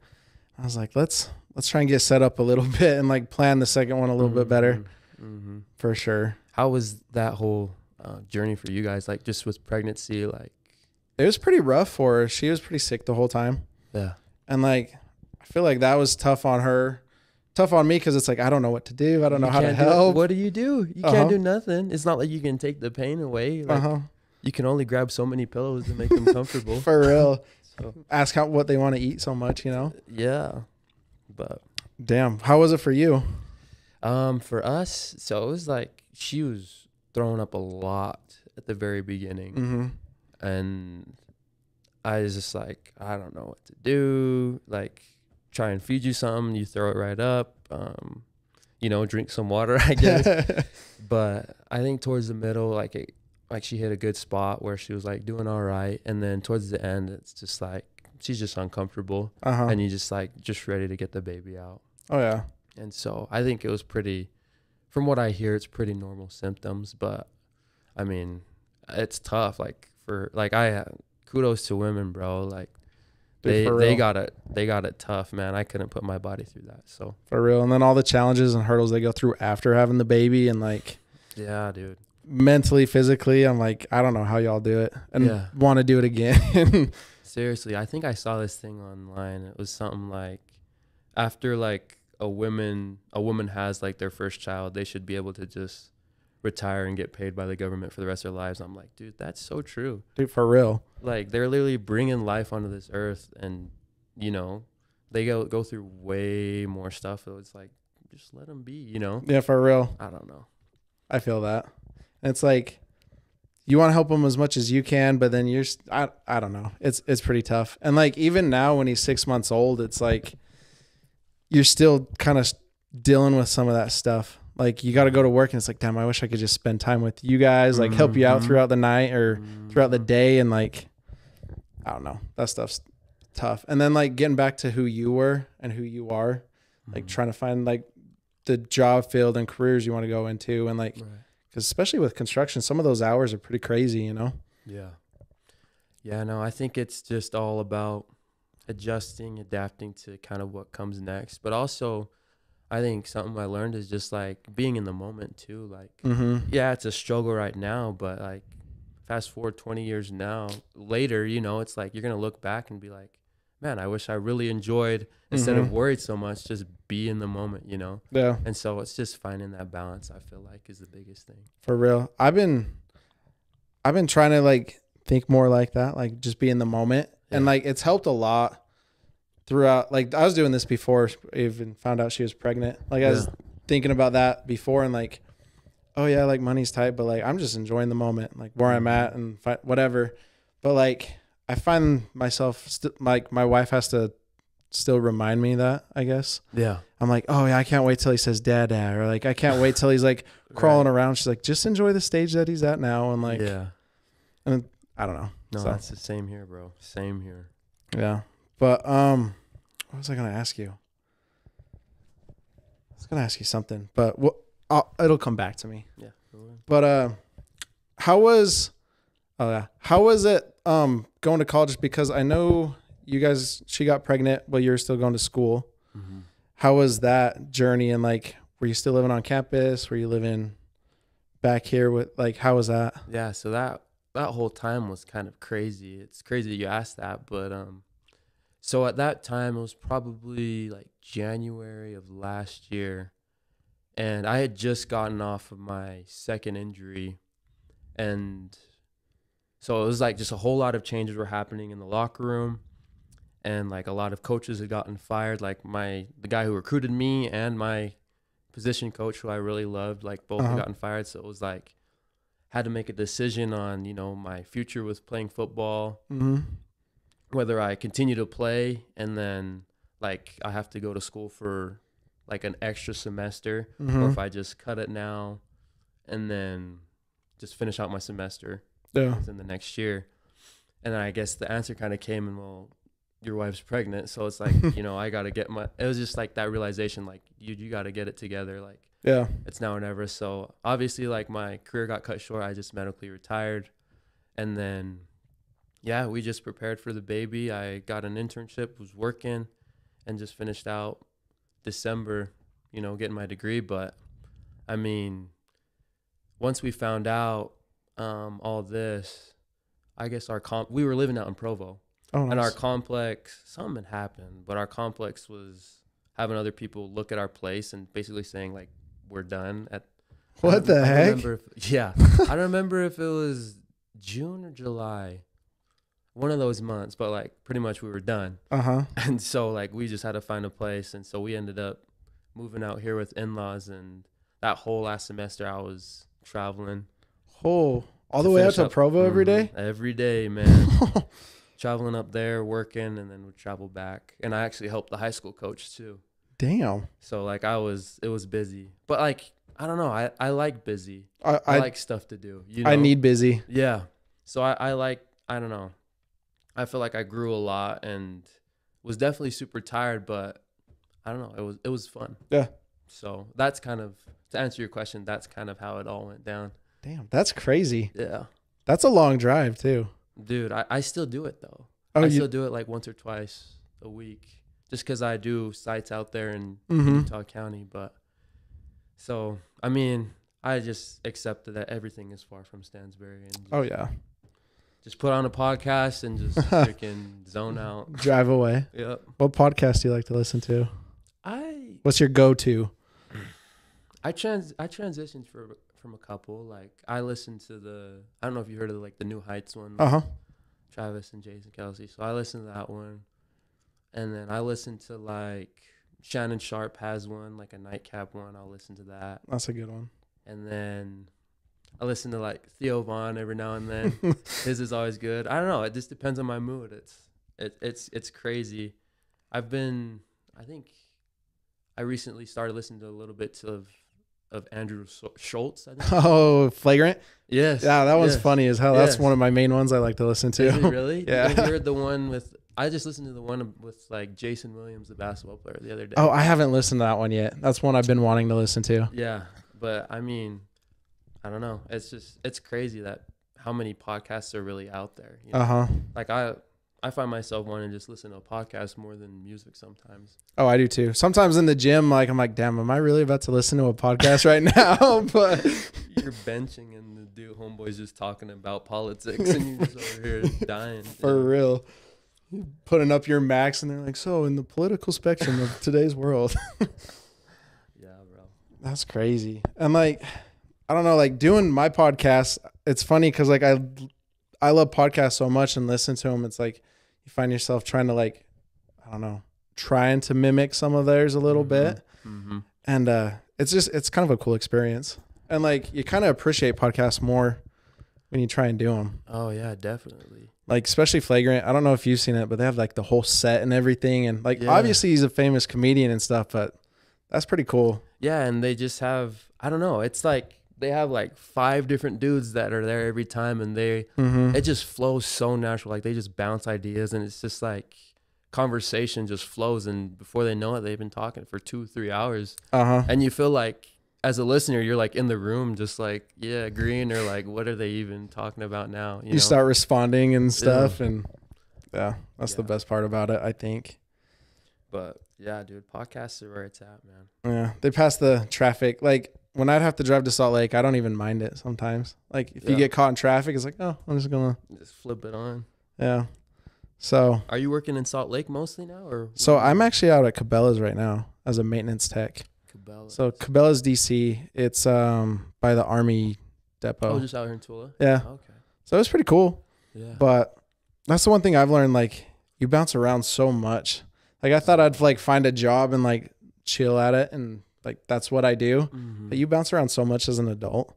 I was like, let's let's try and get set up a little [laughs] bit and like plan the second one a little bit better hmm for sure. How was that whole uh, journey for you guys? Like just with pregnancy, like It was pretty rough for her. She was pretty sick the whole time. yeah, And like I feel like that was tough on her. Tough on me because it's like I don't know what to do. I don't know You how to do help. What do you do? You Uh-huh. can't do nothing. It's not like you can take the pain away. Like, uh-huh. You can only grab so many pillows to make them [laughs] comfortable. For real. [laughs] So Ask how what they want to eat so much, you know? yeah, but Damn. How was it for you? um, for us, so it was like she was throwing up a lot at the very beginning, Mm-hmm. And I was just like, I don't know what to do. Like, try and feed you something, you throw it right up. Um, you know, drink some water, [laughs] I guess. [laughs] but I think towards the middle, like it, like she hit a good spot where she was like doing all right, and then towards the end, it's just like she's just uncomfortable, uh-huh. and you just like just ready to get the baby out. oh yeah. And so I think it was pretty, from what I hear, it's pretty normal symptoms. But I mean, it's tough. Like for like I uh, kudos to women, bro. Like Dude, they they got it they got it tough, man. I couldn't put my body through that. So For real. And then all the challenges and hurdles they go through after having the baby and like yeah, dude. mentally, physically, I'm like, I don't know how y'all do it. And Yeah. want to do it again. [laughs] Seriously, I think I saw this thing online. It was something like after like a woman a woman has like their first child, they should be able to just retire and get paid by the government for the rest of their lives. I'm like, dude, that's so true. Dude, for real. Like they're literally bringing life onto this earth, and you know, they go go through way more stuff. So it's like, just let them be. You know, Yeah, for real. I don't know. I feel that. And it's like you want to help him as much as you can, but then you're I I don't know. It's it's pretty tough. And like even now when he's 6 months old, it's like you're still kind of dealing with some of that stuff. Like you got to go to work and it's like, "Damn, I wish I could just spend time with you guys, like help you out Mhm. throughout the night or throughout the Mhm. day and like I don't know. That stuff's tough. And then like getting back to who you were and who you are, like Mhm. trying to find like the job field and careers you want to go into and like Right. because especially with construction, some of those hours are pretty crazy, you know? Yeah. Yeah, no, I think it's just all about adjusting, adapting to kind of what comes next. But also, I think something I learned is just like being in the moment too. Like, Mm-hmm. yeah, it's a struggle right now, but like, fast forward 20 years now, later, you know, it's like you're going to look back and be like, man, I wish I really enjoyed, instead of Mhm. worried so much, just be in the moment, you know? Yeah, And so it's just finding that balance, I feel like, is the biggest thing. for real. I've been, I've been trying to like think more like that, like just be in the moment, and like it's helped a lot throughout. Like I was doing this before I even found out she was pregnant. Like I was thinking about that before, and like, oh yeah, like money's tight, but like I'm just enjoying the moment, like where I'm at and fi- whatever. But like I find myself st- like my wife has to still remind me that I guess. Yeah. I'm like, oh yeah, I can't wait till he says dad, or like I can't wait till he's like [laughs] crawling around. She's like, just enjoy the stage that he's at now, and like, yeah. And I don't know. No, So, that's the same here, bro. Same here. yeah. But um, what was I gonna ask you? I was gonna ask you something, but what? I'll, it'll come back to me. Yeah. But uh, how was? Oh yeah, how was it um going to college? Because I know you guys. She got pregnant, but you're still going to school. Mm-hmm. How was that journey? And like, were you still living on campus? Were you living back here with like? How was that? Yeah. So that that whole time was kind of crazy. It's crazy you asked that, but um, so at that time it was probably like January of last year, and I had just gotten off of my second injury, and so it was like just a whole lot of changes were happening in the locker room. And like a lot of coaches had gotten fired, like my the guy who recruited me and my position coach who I really loved, like both Uh-huh. had gotten fired. So it was like had to make a decision on you know my future with playing football, Mm-hmm. Whether I continue to play and then like I have to go to school for like an extra semester, or Mm-hmm. if I just cut it now, and then just finish out my semester Yeah. in the next year. And then I guess the answer kind of came and well, your wife's pregnant, so it's like [laughs] you know I got to get my. It was just like that realization, like you you got to get it together, like Yeah. it's now or never. So obviously, like my career got cut short. I just medically retired, and then yeah, we just prepared for the baby. I got an internship, was working, and just finished out December. You know, getting my degree. But I mean, once we found out um, all this, I guess our comp we were living out in Provo, Oh, and our complex something had happened, but our complex was having other people look at our place and basically saying like we're done at what the I heck? remember if- yeah, [laughs] I don't remember if it was June or July, one of those months. But like, pretty much we were done, Uh huh. [laughs] and so like we just had to find a place, and so we ended up moving out here with in-laws, and that whole last semester I was traveling Oh, all the way out to up- Provo every day. Every day, [laughs] man. traveling up there, working, and then would travel back. And I actually helped the high school coach too. Damn. So like I was, it was busy, but like I don't know, I I like busy. I I, I, like stuff to do. You know? I need busy. Yeah. So I, I like I don't know. I feel like I grew a lot and was definitely super tired, but I don't know. It was it was fun. Yeah. So that's kind of to answer your question. That's kind of how it all went down. Damn, that's crazy. Yeah, That's a long drive too. dude. I, I still do it though. Oh, I you. still do it like once or twice a week, just because I do sites out there in hmm Utah County. But so I mean, I just accepted that everything is far from Stansbury and just, Oh yeah. Just put on a podcast and just [laughs] freaking zone out. Drive away. Yep. What podcast do you like to listen to? I What's your go-to? I trans I transitioned for from a couple. Like I listened to the I don't know if you heard of like the New Heights one, Uh huh. Travis and Jason Kelce. So I listened to that one, and then I listened to like Shannon Sharpe has one, like a nightcap one. I'll listen to that, That's a good one. and then I listen to like Theo Von every now and then. [laughs] His is always good. I don't know. It just depends on my mood. It's it, it's it's crazy. I've been I think I recently started listening to a little bit of of Andrew Schulz. I think. [laughs] Oh, flagrant. yes. Yeah, that one's yes. funny as hell. That's one of my main ones I like to listen to. Really? [laughs] Yeah. You heard the one with? I just listened to the one with like Jason Williams, the basketball player, the other day. Oh, I haven't listened to that one yet. That's one I've been wanting to listen to. yeah. But I mean, I don't know. It's just it's crazy that how many podcasts are really out there. You know? Uh huh. Like I I find myself wanting to just listen to a podcast more than music sometimes. Oh, I do too. Sometimes in the gym, like I'm like, damn, am I really about to listen to a podcast right [laughs] now? [laughs] but You're benching and the dude homeboy's just talking about politics and you're just over here [laughs] dying. for real, You're putting up your max, and they're like, so in the political spectrum of today's world, Yeah, bro. that's crazy. And like, I don't know, like doing my podcast, it's funny because like I, I love podcasts so much and listen to them. It's like you find yourself trying to like, I don't know, trying to mimic some of theirs a little bit. Mm-hmm. and uh it's just it's kind of a cool experience and like you kind of appreciate podcasts more when you try and do them Oh yeah, definitely. like especially flagrant i don't know if you've seen it but they have like the whole set and everything and like Yeah. obviously he's a famous comedian and stuff but that's pretty cool Yeah, and they just have I don't know. It's like they have like five different dudes that are there every time, and they mm-hmm. it just flows so natural. Like they just bounce ideas, and it's just like conversation just flows, and before they know it, they've been talking for two, three hours, uh-huh and you feel like as a listener, you're like in the room, just like yeah, agreeing or like what are they even talking about now? you, know? start responding and stuff and yeah that's the best part about it i think but yeah, dude, podcasts are where it's at, man. yeah they pass the traffic like when i'd have to drive to salt lake i don't even mind it sometimes like if you Yeah. get caught in traffic it's like oh i'm just gonna Just flip it on. yeah so Are you working in Salt Lake mostly now, or So I'm actually out at Cabela's right now as a maintenance tech. Cabela's? So Cabela's DC, it's um by the Army depot. oh, just out here in Tooele. yeah. Okay. So it's pretty cool. Yeah. But that's the one thing I've learned, like you bounce around so much. Like I thought I'd like find a job and like chill at it and like that's what I do. Mhm. But you bounce around so much as an adult.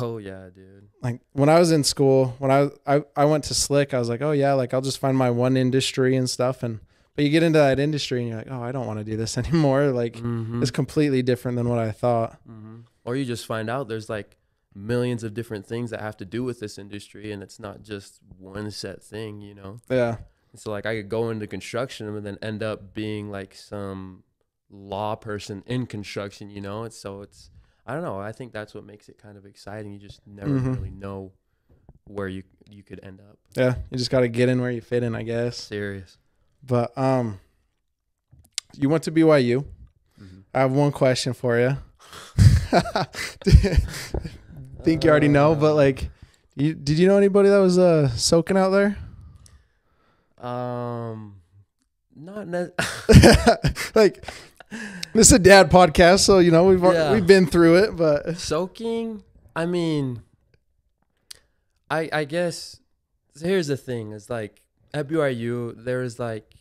Oh yeah, dude. Like when I was in school, when I I, I went to Slick, I was like, oh yeah, like I'll just find my one industry and stuff. And but you get into that industry and you're like, oh, I don't want to do this [laughs] anymore. Like Mhm. it's completely different than what I thought. Mhm. Or you just find out there's like millions of different things that have to do with this industry, and it's not just one set thing, you know. Yeah. So like I could go into construction and then end up being like some law person in construction, you know. It's so it's I don't know. I think that's what makes it kind of exciting. You just never Mhm. really know where you you could end up. Yeah. You just got to get in where you fit in, I guess. Serious. But um, you went to BYU. Mhm. I have one question for you. [laughs] Think you already know, but like, you did you know anybody that was uh soaking out there? Um, not ne- [laughs] [laughs] like, [laughs] this is a dad podcast, so you know we've Yeah. we've been through it, but soaking. I mean, I I guess here's the thing: is like at BYU there's like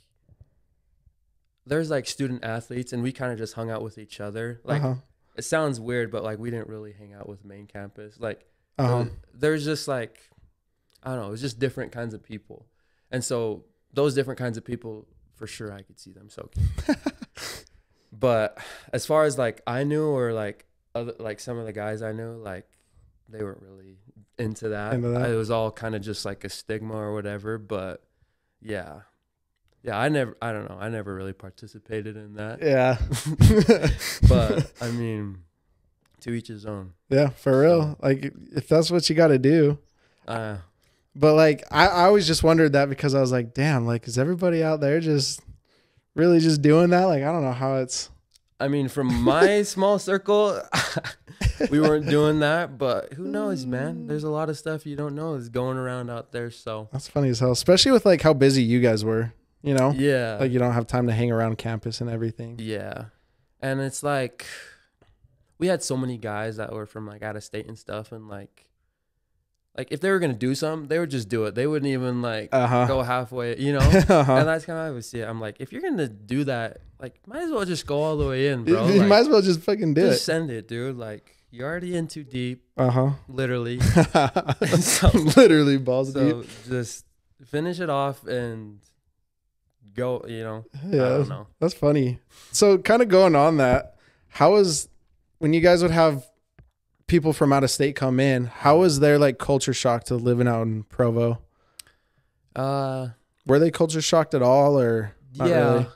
there's like student athletes, and we kind of just hung out with each other. Like uh-huh. it sounds weird, but like we didn't really hang out with main campus. Like Uh-huh. there- there's just like I don't know, it's just different kinds of people, and so those different kinds of people, for sure, I could see them soaking. [laughs] but as far as like I knew, or like other like some of the guys I knew, like they weren't really into that. Into that. It was all kind of just like a stigma or whatever. But yeah, yeah, I never, I don't know, I never really participated in that. Yeah. [laughs] But [laughs] I mean, to each his own. yeah, for real. Like if that's what you got to do. Uh, But like I, I always just wondered that because I was like, damn, like is everybody out there just really just doing that? Like I don't know how it's I mean, from my [laughs] small circle, [laughs] we weren't doing that, but who knows, man? Mm. There's a lot of stuff you don't know is going around out there. So that's funny as hell. Especially with like how busy you guys were. You know? yeah, Like you don't have time to hang around campus and everything. yeah, and it's like we had so many guys that were from like out of state and stuff, and like, like if they were gonna do something, they would just do it. They wouldn't even like Uh-huh. go halfway, you know. [laughs] uh-huh. And that's kind of how I would see it. I'm like, if you're gonna do that, like, might as well just go all the way in, bro. you Like, might as well just fucking do just it. send it, dude. Like, you're already in too deep, Uh literally. huh. [laughs] [laughs] So- Literally balls deep. So just finish it off and go. You know, I Yeah, don't know. that's funny. So kind of going on that, how was when you guys would have people from out of state come in? How was their like culture shock to living out in Provo? Uh, Were they culture shocked at all, or yeah, really.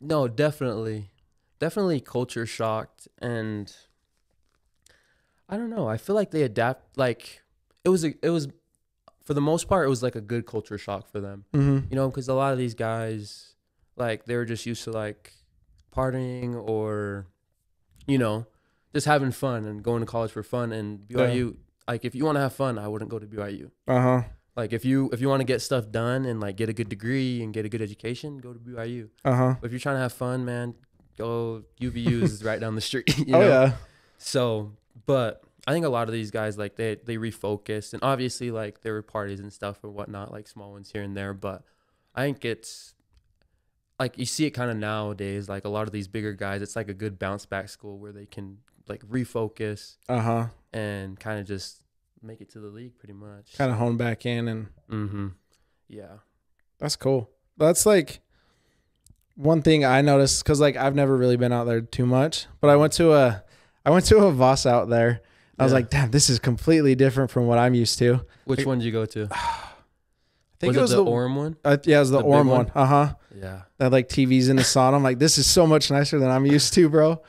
no, definitely, definitely culture shocked, and I don't know. I feel like they adapt. Like it was, a, it was, for the most part, it was like a good culture shock for them. mm-hmm. you know, because a lot of these guys, like, they were just used to like partying or, you know, just having fun and going to college for fun. And BYU, like, if you want to have fun, I wouldn't go to BYU. uh huh, Like, if you if you want to get stuff done and like get a good degree and get a good education, go to BYU. uh huh. If you're trying to have fun, man, go UVU is right down the street. [laughs] You Oh yeah, So, but I think a lot of these guys like they they refocused, and obviously like there were parties and stuff and whatnot, like small ones here and there. But I think it's like you see it kind of nowadays. Like a lot of these bigger guys, it's like a good bounce back school where they can like refocus uh huh. and kind of just make it to the league, pretty much. Kind of hone back in, and Mm-hmm. Yeah. that's cool. That's like one thing I noticed because like I've never really been out there too much, but I went to a I went to a Vasa out there. I was like, damn, this is completely different from what I'm used to. Which Like- one did you go to? [sighs] I think was it was the, the, Orem one? Uh, yeah, it was the, the Orem one? one. Uh huh. Yeah. That like TVs in the sauna. I'm like, this is so much nicer than I'm used to, bro.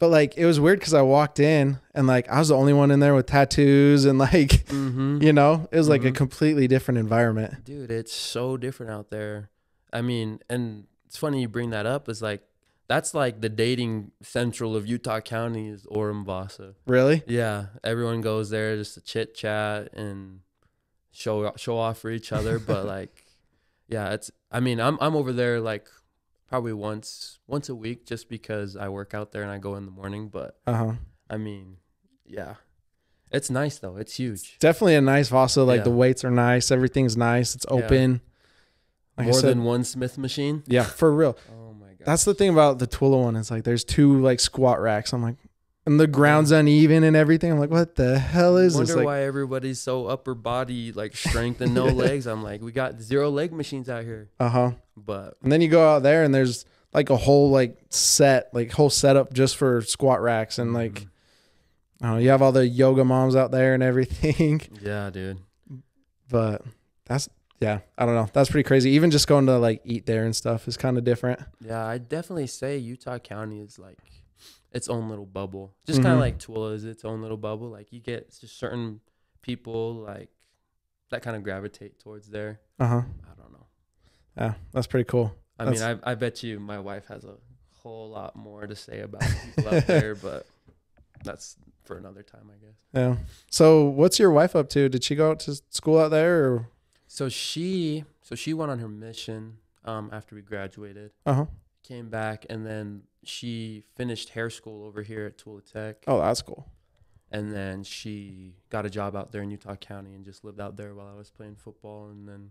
But like, it was weird because I walked in and like I was the only one in there with tattoos and [laughs] like, Mm-hmm. you know, it was like a Mhm. completely different environment. dude it's so different out there i mean and it's funny you bring that up it's like that's like the dating central of utah county is orem vasa Really? yeah everyone goes there just to chit chat and show show off for each other but [laughs] like yeah it's i mean i'm i'm over there like probably once once a week just because i work out there and i go in the morning but Uh huh. i mean yeah it's nice though it's huge Definitely a nice Vasa. Like Yeah. the weights are nice. Everything's nice. It's Yeah. open. Like more said, than one smith machine yeah, for real. oh my god That's the thing about the Tooele one. It's like there's two like squat racks. I'm like, and the ground's uneven and everything. I'm like, what the hell is wonder this? Like, why everybody's so upper body like [laughs] strength and no legs. I'm like, we got zero leg machines out here. uh huh. But And then you go out there and there's like a whole like set, like whole setup just for squat racks and like Mhm. I don't know, you have all the yoga moms out there and everything, [laughs] Yeah, dude. but that's yeah, I don't know. That's pretty crazy. Even just going to like eat there and stuff is kind of different. Yeah, I definitely say Utah County is like its own little bubble. Just kind Mhm. of like Tooele is its own little bubble. Like you get just certain people like that kind of gravitate towards there. Uh huh. I don't know. Yeah, that's pretty cool. I That's- mean, I I bet you my wife has a whole lot more to say about [laughs] people out there, but that's for another time, I guess. Yeah. So, what's your wife up to? Did she go out to school out there, or So she so she went on her mission um, after we graduated, uh huh? Came back, and then she finished hair school over here at Tooele Tech. Oh, that's cool. and then she got a job out there in Utah County and just lived out there while I was playing football and then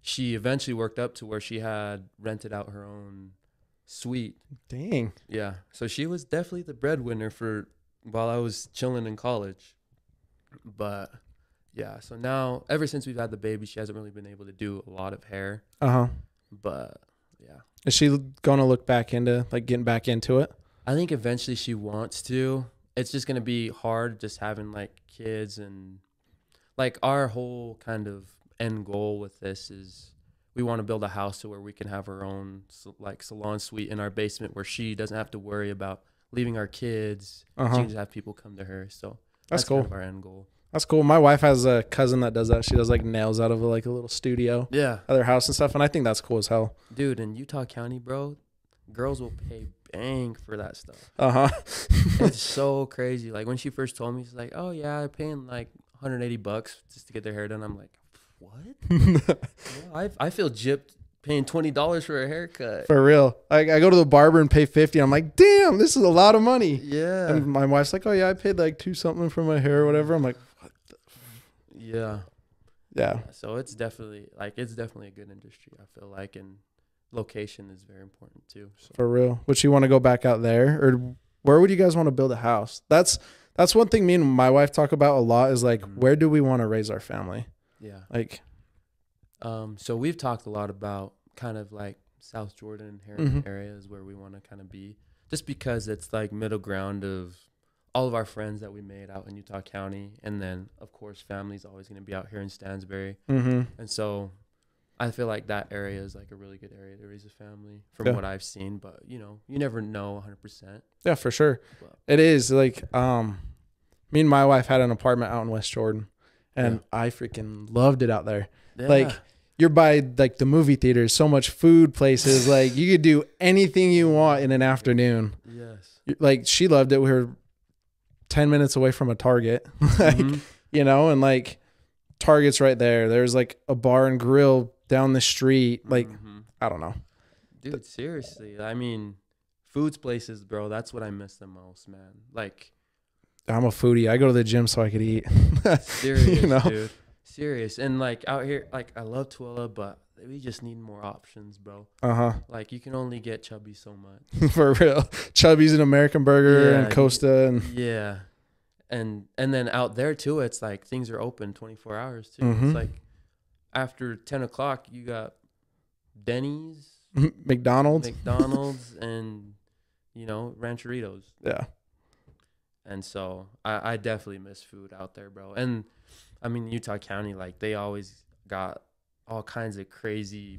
she eventually worked up to where she had rented out her own suite. Dang. Yeah. So she was definitely the breadwinner for while I was chilling in college. But yeah, so now ever since we've had the baby, she hasn't really been able to do a lot of hair, Uh huh. but yeah. Is she going to look back into like getting back into it? I think eventually she wants to. It's just gonna be hard just having like kids and like our whole kind of end goal with this is we want to build a house to where we can have our own like salon suite in our basement where she doesn't have to worry about leaving our kids. Uh She can just have people come to her. So That's, kind cool. of our end goal. That's cool. My wife has a cousin that does that. She does like nails out of like a little studio Yeah, at their house and stuff, and I think that's cool as hell. dude. In Utah County, bro, girls will pay bang for that stuff. Uh huh. [laughs] it's [laughs] so crazy. Like when she first told me, she's like, "Oh yeah, I'm paying like 180 bucks just to get their hair done." I'm like, "What? [laughs] I I feel gypped paying twenty dollars for a haircut." For real. I, I go to the barber and pay fifty. I'm like, damn, this is a lot of money. Yeah, And my wife's like, oh yeah, I paid like two something for my hair or whatever. I'm like, yeah. yeah, So it's definitely like it's definitely a good industry. I feel like, and location is very important too. So for real. Would you want to go back out there, or where would you guys want to build a house? That's that's one thing me and my wife talk about a lot. Is like, Mhm. where do we want to raise our family? yeah. Like, Um. So we've talked a lot about kind of like South Jordan, Herriman Mhm. areas where we want to kind of be, just because it's like middle ground of all of our friends that we made out in Utah County, and then of course family's always going to be out here in Stansbury, mm-hmm. and so I feel like that area is like a really good area to raise a family from Yeah. what I've seen. But you know, you never know 100. percent yeah, for sure. Well- It is like, um, me and my wife had an apartment out in West Jordan, and I freaking loved it out there. Like, you're by like the movie theaters, so much food places. like you could do anything you want in an afternoon. yes, Like she loved it. We were ten minutes away from a Target, [laughs] like Mhm. you know, and like Target's right there. There's like a bar and grill down the street. Like Mhm. I don't know. dude, seriously, I mean, foods places, bro. That's what I miss the most, man. Like. I'm a foodie. I go to the gym so I could eat. [laughs] Serious, you know, dude. Serious. And like out here, like I love Tooele, but we just need more options, bro. uh huh. Like you can only get chubby so much. [laughs] For real. Chubby's an American Burger Yeah, and Costa and yeah. And and then out there too, it's like things are open twenty four hours too. Mhm. It's like after ten o'clock, you got Denny's, [laughs] McDonald's. McDonald's, [laughs] and you know Rancheritos. yeah. And so I, I definitely miss food out there, bro. And I mean Utah County, like they always got all kinds of crazy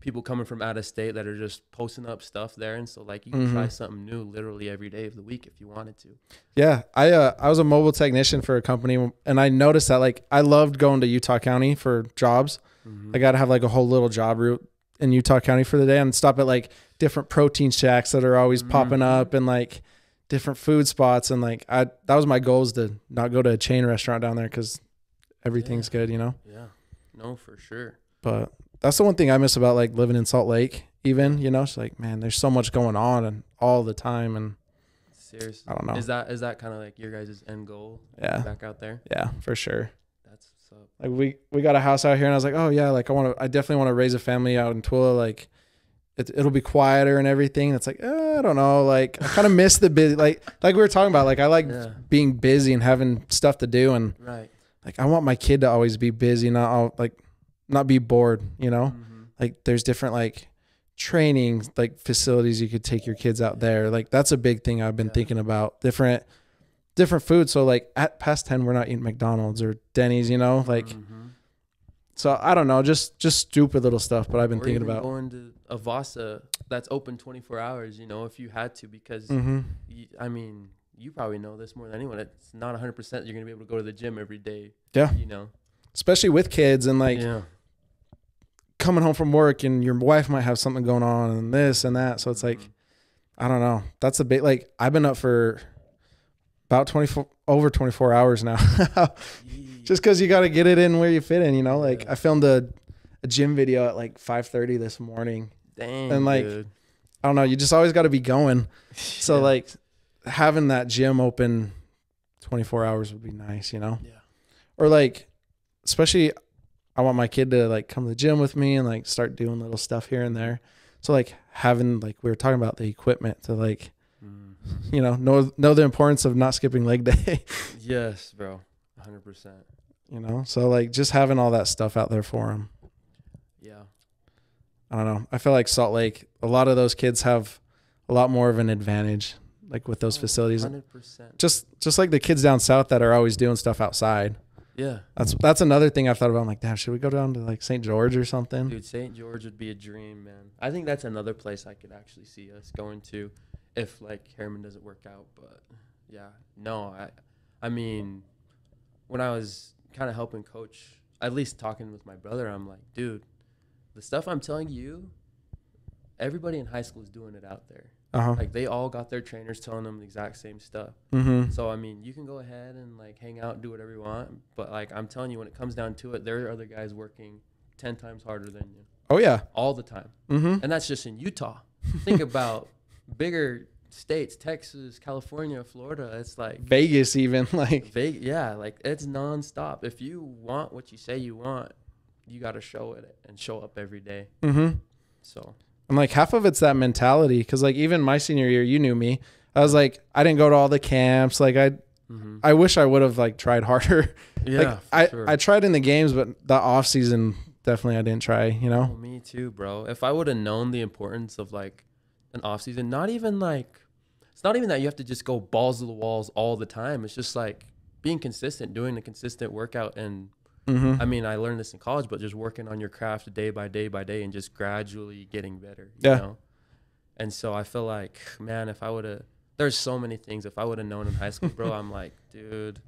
people coming from out of state that are just posting up stuff there. And so like you can try Mhm. something new literally every day of the week if you wanted to. Yeah, I uh, I was a mobile technician for a company, and I noticed that like I loved going to Utah County for jobs. Mhm. I got to have like a whole little job route in Utah County for the day, and stop at like different protein shacks that are always popping Mhm. up, and like different food spots, and like I that was my goal is to not go to a chain restaurant down there because everything's good, you know. yeah. No, for sure. But that's the one thing I miss about like living in Salt Lake. Even you know, it's like man, there's so much going on and all the time, and Seriously. I don't know. Is that is that kind of like your guys' end goal? Yeah. Back out there? yeah, for sure. That's what's up. Like we we got a house out here, and I was like, oh yeah, like I want to, I definitely want to raise a family out in Tooele. Like it, it'll be quieter and everything. It's like uh, I don't know, like I kind of miss the busy, like like we were talking about. Like I like Yeah. being busy and having stuff to do, and Right. like I want my kid to always be busy, not all, like not be bored. You know, Mhm. like there's different like training like facilities you could take your kids out there. Like that's a big thing I've been Yeah. thinking about. Different different food. So like at past ten, we're not eating McDonald's or Denny's. You know, like Mhm. so I don't know, just just stupid little stuff. But I've been Or thinking about. going to a Vasa that's open 24 hours. You know, if you had to, because hmm y- I mean, you probably know this more than anyone. It's not 100 percent you're gonna be able to go to the gym every day. Yeah. You know. Especially with kids and like yeah. Coming home from work and your wife might have something going on and this and that. So it's like Mhm. I don't know. That's a bit like I've been up for about 24 over 24 hours now. [laughs] Just cuz you got to get it in where you fit in, you know? Like Yeah. I filmed a a gym video at like 5:30 this morning. Dang. and, like, dude. I don't know, you just always got to be going. [laughs] So Yeah. like having that gym open 24 hours would be nice, you know? Yeah. Or like especially I want my kid to like come to the gym with me and like start doing little stuff here and there. So like having like we were talking about the equipment to like Mhm. you know know know the importance of not skipping leg day [laughs] Yes, bro. 100 percent. you know so like just having all that stuff out there for them Yeah. i don't know i feel like salt lake a lot of those kids have a lot more of an advantage like with those Oh, facilities 100 percent. just just like the kids down south that are always doing stuff outside Yeah. that's that's another thing i've thought about i'm like damn should we go down to like st george or something Dude, St. George would be a dream, man. I think that's another place I could actually see us going to if like Herriman doesn't work out. But yeah, no, I I mean, when I was kind of helping coach, at least talking with my brother, I'm like, dude, the stuff I'm telling you, everybody in high school is doing it out there. Uh-huh Like they all got their trainers telling them the exact same stuff. mm-hmm So I mean, you can go ahead and like hang out do whatever you want, but like I'm telling you, when it comes down to it, there are other guys working ten times harder than you oh yeah all the time, mm-hmm and that's just in Utah. Think about [laughs] bigger states, Texas, California, Florida. It's like vegas even [laughs] like Vegas, yeah, like it's nonstop. If you want what you say you want, you got to show it and show up every day. mm-hmm So And like half of it's that mentality. Cause like even my senior year, you knew me. I was like, I didn't go to all the camps. Like I, mhm. I wish I would have like tried harder. [laughs] yeah, like I, sure. I tried in the games, but the off season definitely I didn't try. You Oh, know? me too, bro. If I would have known the importance of like an off season, not even like it's not even that you have to just go balls to the walls all the time. It's just like being consistent, doing a consistent workout and Mm-hmm. I mean, I learned this in college, but just working on your craft day by day by day and just gradually getting better. You Yeah. Know? And so I feel like, man, if I would have, there's so many things. If I would have known in high school, bro, [laughs] I'm like, dude,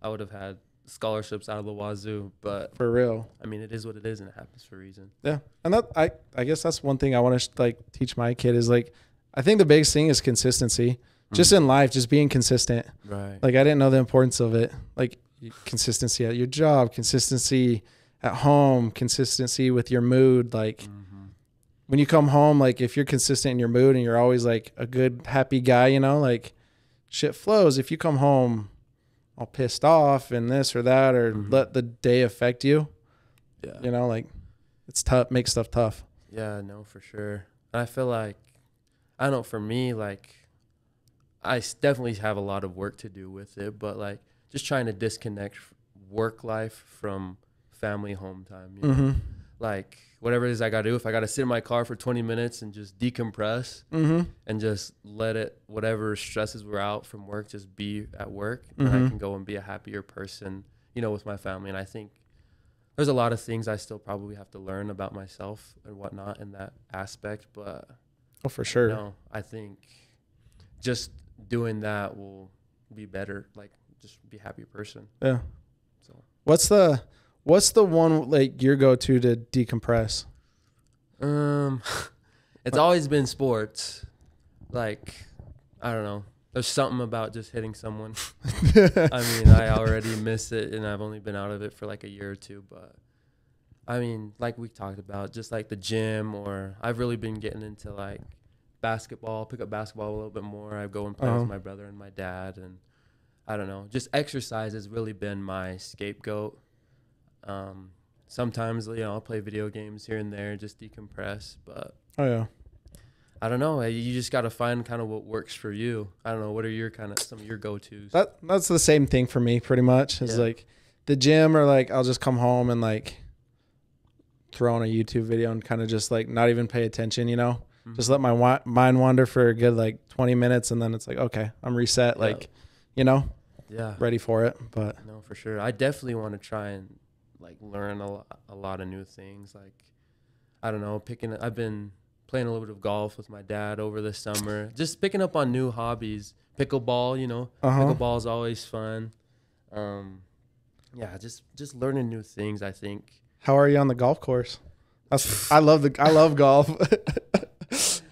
I would have had scholarships out of the wazoo. But For real. I mean, it is what it is, and it happens for a reason. Yeah. And that I, I guess that's one thing I want to like teach my kid is like, I think the biggest thing is consistency. Just Mm. in life, just being consistent. right. Like I didn't know the importance of it. Like consistency at your job, consistency at home, consistency with your mood. Like Mhm. when you come home, like if you're consistent in your mood and you're always like a good, happy guy, you know, like shit flows. If you come home all pissed off and this or that, or Mhm. let the day affect you, Yeah. you know, like it's tough, makes stuff tough. Yeah, no, for sure. I feel like, I don't know, for me, like, I definitely have a lot of work to do with it, but like, just trying to disconnect work life from family home time. You know? Mm-hmm. Like, whatever it is I got to do, if I got to sit in my car for 20 minutes and just decompress Mm-hmm. and just let it, whatever stresses were out from work, just be at work, and I Mhm. can go and be a happier person, you know, with my family. And I think there's a lot of things I still probably have to learn about myself and whatnot in that aspect. But Oh, for sure. no, I think just doing that will be better. Like, just be a happier person. Yeah. So, What's the, what's the one like your go to to decompress? um, [laughs] it's always been sports. Like, I don't know. There's something about just hitting someone. [laughs] I mean, I already miss it, and I've only been out of it for like a year or two. But I mean, like we talked about, just like the gym, or I've really been getting into like basketball, pick up basketball a little bit more. I go and play Uh-huh. with my brother and my dad, and I don't know, just exercise has really been my scapegoat. Um, sometimes you know I'll play video games here and there, just decompress, but oh yeah. I don't know. You just got to find kind of what works for you. I don't know. What are your kind of some of your go tos? That that's the same thing for me, pretty much. It's Yeah. like the gym, or like I'll just come home and like throw on a YouTube video and kind of just like not even pay attention, you know. Just let my wa- mind wander for a good like twenty minutes, and then it's like okay, I'm reset. Yeah. Like, you know, Yeah. ready for it. But No, for sure. I definitely want to try and like learn a lot, a lot of new things. Like, I don't know, picking. I've been playing a little bit of golf with my dad over the summer. Just picking up on new hobbies. Pickleball, you know, uh huh. pickleball is always fun. Um, yeah, just just learning new things. I think. How are you on the golf course? That's, I love the I love golf. [laughs]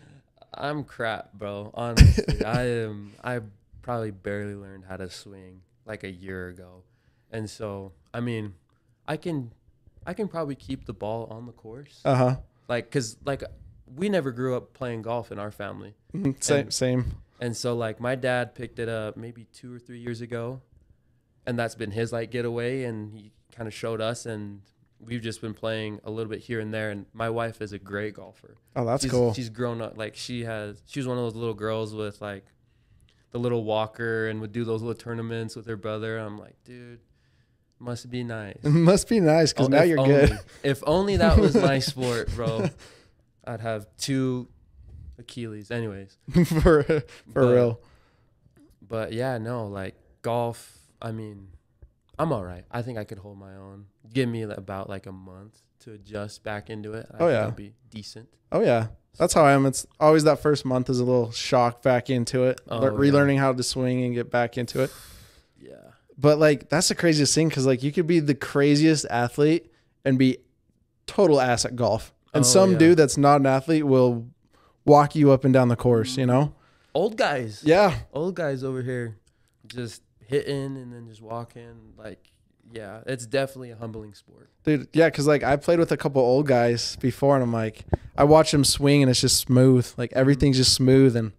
I'm crap, bro. Honestly, I am. I probably barely learned how to swing like a year ago, and so I mean, I can, I can probably keep the ball on the course, uh huh. like because like we never grew up playing golf in our family, Same And- same. and so like my dad picked it up maybe two or three years ago, and that's been his like getaway, and he kind of showed us, and we've just been playing a little bit here and there. And my wife is a great golfer. Oh, that's she's, cool. She's grown up like she has. She was one of those little girls with like the little walker and would do those little tournaments with her brother. I'm like, dude, must be nice. It [laughs] must be nice because Oh, now you're only- good. If only that was my [laughs] sport, bro. I'd have two Achilles. Anyways, [laughs] for for But- real. but yeah, no, like golf. I mean, I'm all right. I think I could hold my own. Give me about like a month to adjust back into it. I Oh, yeah. I'll be decent. Oh yeah, that's how I am. It's always that first month is a little shock back into it, Oh, Le- yeah. relearning how to swing and get back into it. [sighs] Yeah. But like that's the craziest thing because like you could be the craziest athlete and be total ass at golf, and Oh, some yeah. dude that's not an athlete will walk you up and down the course. You know? Old guys. Yeah. old guys over here just hitting and then just walking like yeah it's definitely a humbling sport Dude, yeah, because like I played with a couple old guys before, and I'm like, I watch them swing, and it's just smooth. Like mm-hmm. everything's just smooth, and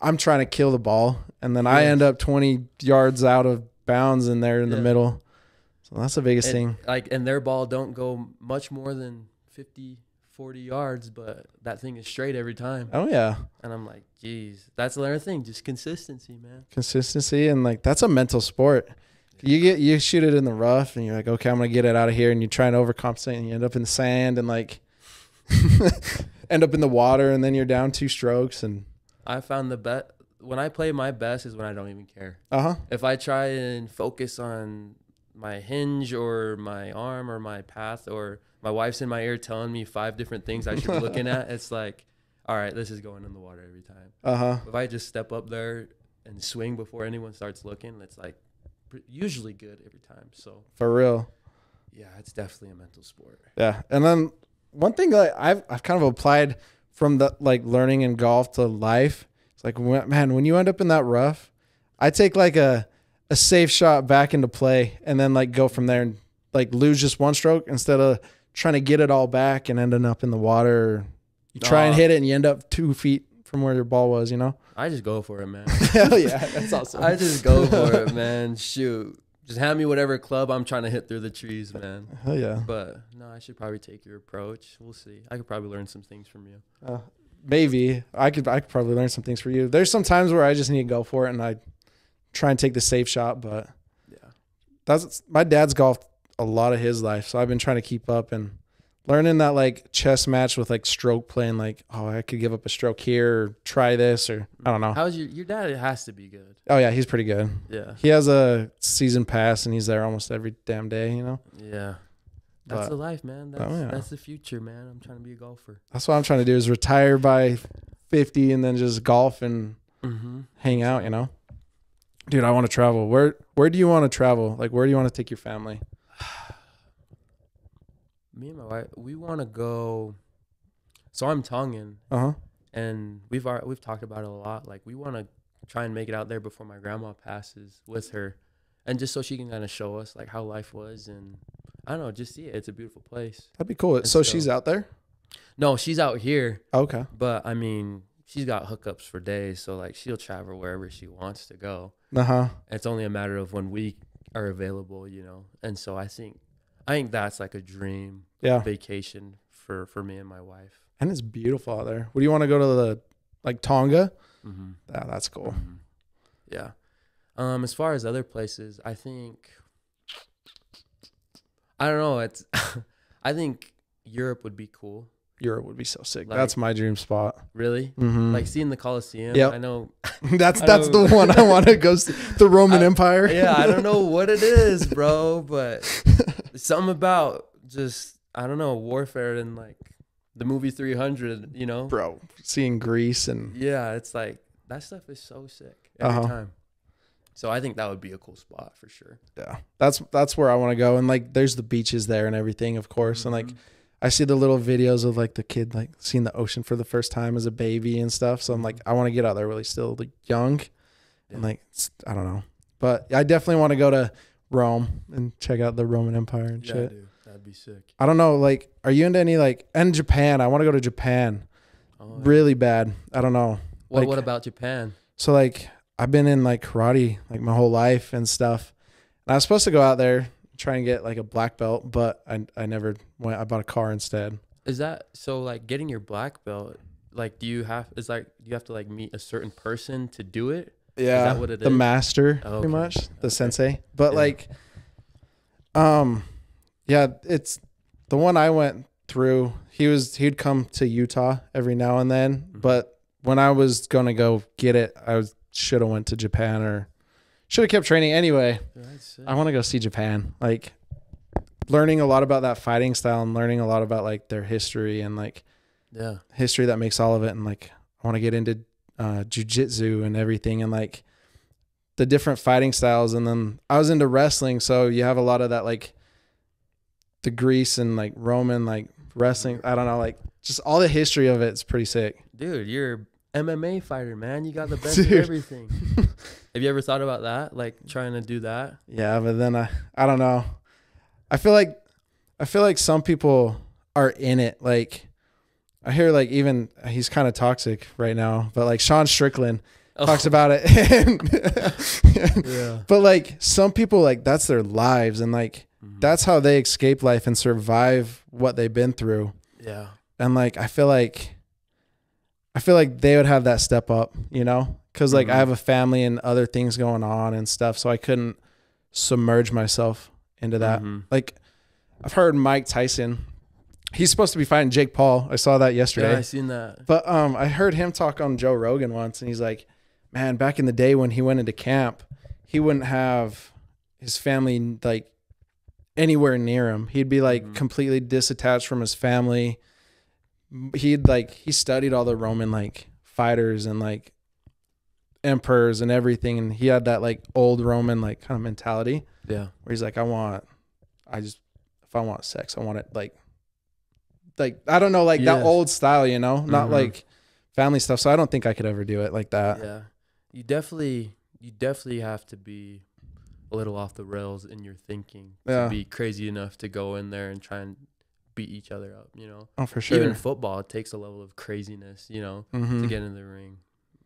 I'm trying to kill the ball, and then I end up 20 yards out of bounds, and they're in the middle. So that's the biggest and, thing. like and their ball don't go much more than 50 40 yards but that thing is straight every time Oh yeah, and i'm like geez that's another thing just consistency man consistency, and like that's a mental sport. You get you shoot it in the rough, and you're like, okay, I'm gonna get it out of here, and you try and overcompensate, and you end up in the sand, and like [laughs] end up in the water, and then you're down two strokes, and i found the bet when i play my best is when i don't even care uh huh, if i try and focus on my hinge or my arm or my path or my wife's in my ear telling me five different things I should be looking at, [laughs] it's like, all right, this is going in the water every time. uh huh. If I just step up there and swing before anyone starts looking, it's like usually good every time. So For real. yeah, it's definitely a mental sport. Yeah, and then one thing that I've I've kind of applied from the like learning in golf to life. It's like when, man, when you end up in that rough, I take like a a safe shot back into play, and then like go from there and like lose just one stroke instead of trying to get it all back and ending up in the water. You try and hit it, and you end up two feet from where your ball was. You know? I just go for it, man. [laughs] Hell yeah, that's [laughs] awesome. I just go for it, man. Shoot. Just hand me whatever club I'm trying to hit through the trees, man. Hell yeah. But no, I should probably take your approach. We'll see. I could probably learn some things from you. Uh, maybe I could I could probably learn some things for you. There's some times where I just need to go for it, and I try and take the safe shot, but. Yeah. that's my dad's golfed a lot of his life, so I've been trying to keep up and learning that like chess match with like stroke playing. Like, oh, I could give up a stroke here, or try this, or I don't know. How's your your dad? It has to be good. Oh yeah, he's pretty good. Yeah. He has a season pass, and he's there almost every damn day. You know, Yeah. That's But- the life, man. That's Oh, yeah. that's the future, man. I'm trying to be a golfer. that's what I'm trying to do is retire by fifty, and then just golf and Mm-hmm. hang out. You know, dude, I want to travel. Where Where do you want to travel? Like, where do you want to take your family? Me and my wife, we want to go. So I'm Tongan, Uh huh. and we've we've talked about it a lot. Like we want to try and make it out there before my grandma passes with her, and just so she can kind of show us like how life was, and I don't know, just see it. It's a beautiful place. That'd be cool. So so- she's out there. No, she's out here, Okay. but I mean, she's got hookups for days, so like she'll travel wherever she wants to go. Uh huh. It's only a matter of when we are available, you know. And so I think I think that's like a dream Yeah. vacation for for me and my wife. And it's beautiful out there. Would you want to go to the like Tonga? Mm-hmm. Yeah, that's cool. Yeah. Um, as far as other places, I think I don't know. It's [laughs] I think Europe would be cool. Europe would be so sick. Like- that's my dream spot. Really? hmm Like seeing the Coliseum. Yeah, I know. [laughs] that's [laughs] I that's the one I want to go. See. The Roman I- Empire. Yeah, I don't know what it is, bro, but something about just I don't know warfare and like the movie 300. You know? bro. Seeing Greece and Yeah, it's like that stuff is so sick every Uh-huh. time. So I think that would be a cool spot for sure. yeah, that's that's where I want to go. And like, there's the beaches there and everything, of course. And like, Mhm. I see the little videos of like the kid like seeing the ocean for the first time as a baby and stuff. So I'm like, I want to get out there really still like, young, and Yeah. like I don't know, but I definitely want to go to Rome and check out the Roman Empire and yeah, shit. dude, that'd be sick. I don't know, like, are you into any like and Japan? I want to go to Japan Oh, really bad. I don't know. What like- What about Japan? So like I've been in like karate like my whole life and stuff. And I was supposed to go out there try and get like a black belt, but I I never went. I bought a car instead. Is that so? Like getting your black belt. Like, do you have? Is like do you have to like meet a certain person to do it? Yeah, that what it the is? master, Oh, pretty much the Okay. sensei. But Yeah. like, um, yeah, it's the one I went through. He was he'd come to Utah every now and then, Mhm. but when I was gonna go get it, I should have went to Japan or should have kept training anyway. I want to go see Japan. Like learning a lot about that fighting style and learning a lot about like their history and like yeah. history that makes all of it and like I want to get into uh jujitsu and everything and like the different fighting styles and then I was into wrestling so you have a lot of that like the Greece and like Roman like wrestling I don't know like just all the history of it's pretty sick. Dude, you're MMA fighter, man. You got the best of everything. [laughs] Have you ever thought about that? Like trying to do that? Yeah, but then I I don't know. I feel like I feel like some people are in it. Like I hear like even he's kind of toxic right now, but like Sean Strickland talks about it. And- [laughs] yeah. [laughs] but like some people like that's their lives and like Mhm. that's how they escape life and survive what they've been through. yeah. And like I feel like I feel like they would have that step up, you know? Cuz like Mhm. I have a family and other things going on and stuff, so I couldn't submerge myself into that. Mhm. Like I've heard Mike Tyson. He's supposed to be fighting Jake Paul. I saw that yesterday. Yeah. I seen that. But um I heard him talk on Joe Rogan once and he's like, "Man, back in the day when he went into camp, he wouldn't have his family like anywhere near him. He'd be like Mhm. completely disattached from his family. He'd like he studied all the Roman like fighters and like emperors and everything and he had that like old Roman like kind of mentality Yeah. where he's like, I want, I just, if I want sex, I want it like, like I don't know, like that old style, you know, not Mhm. like family stuff. So I don't think I could ever do it like that. Yeah. You definitely you definitely have to be a little off the rails in your thinking Yeah. to be crazy enough to go in there and try and beat each other up, you know. Oh, for sure. Even football it takes a level of craziness, you know, Mhm. to get in the ring.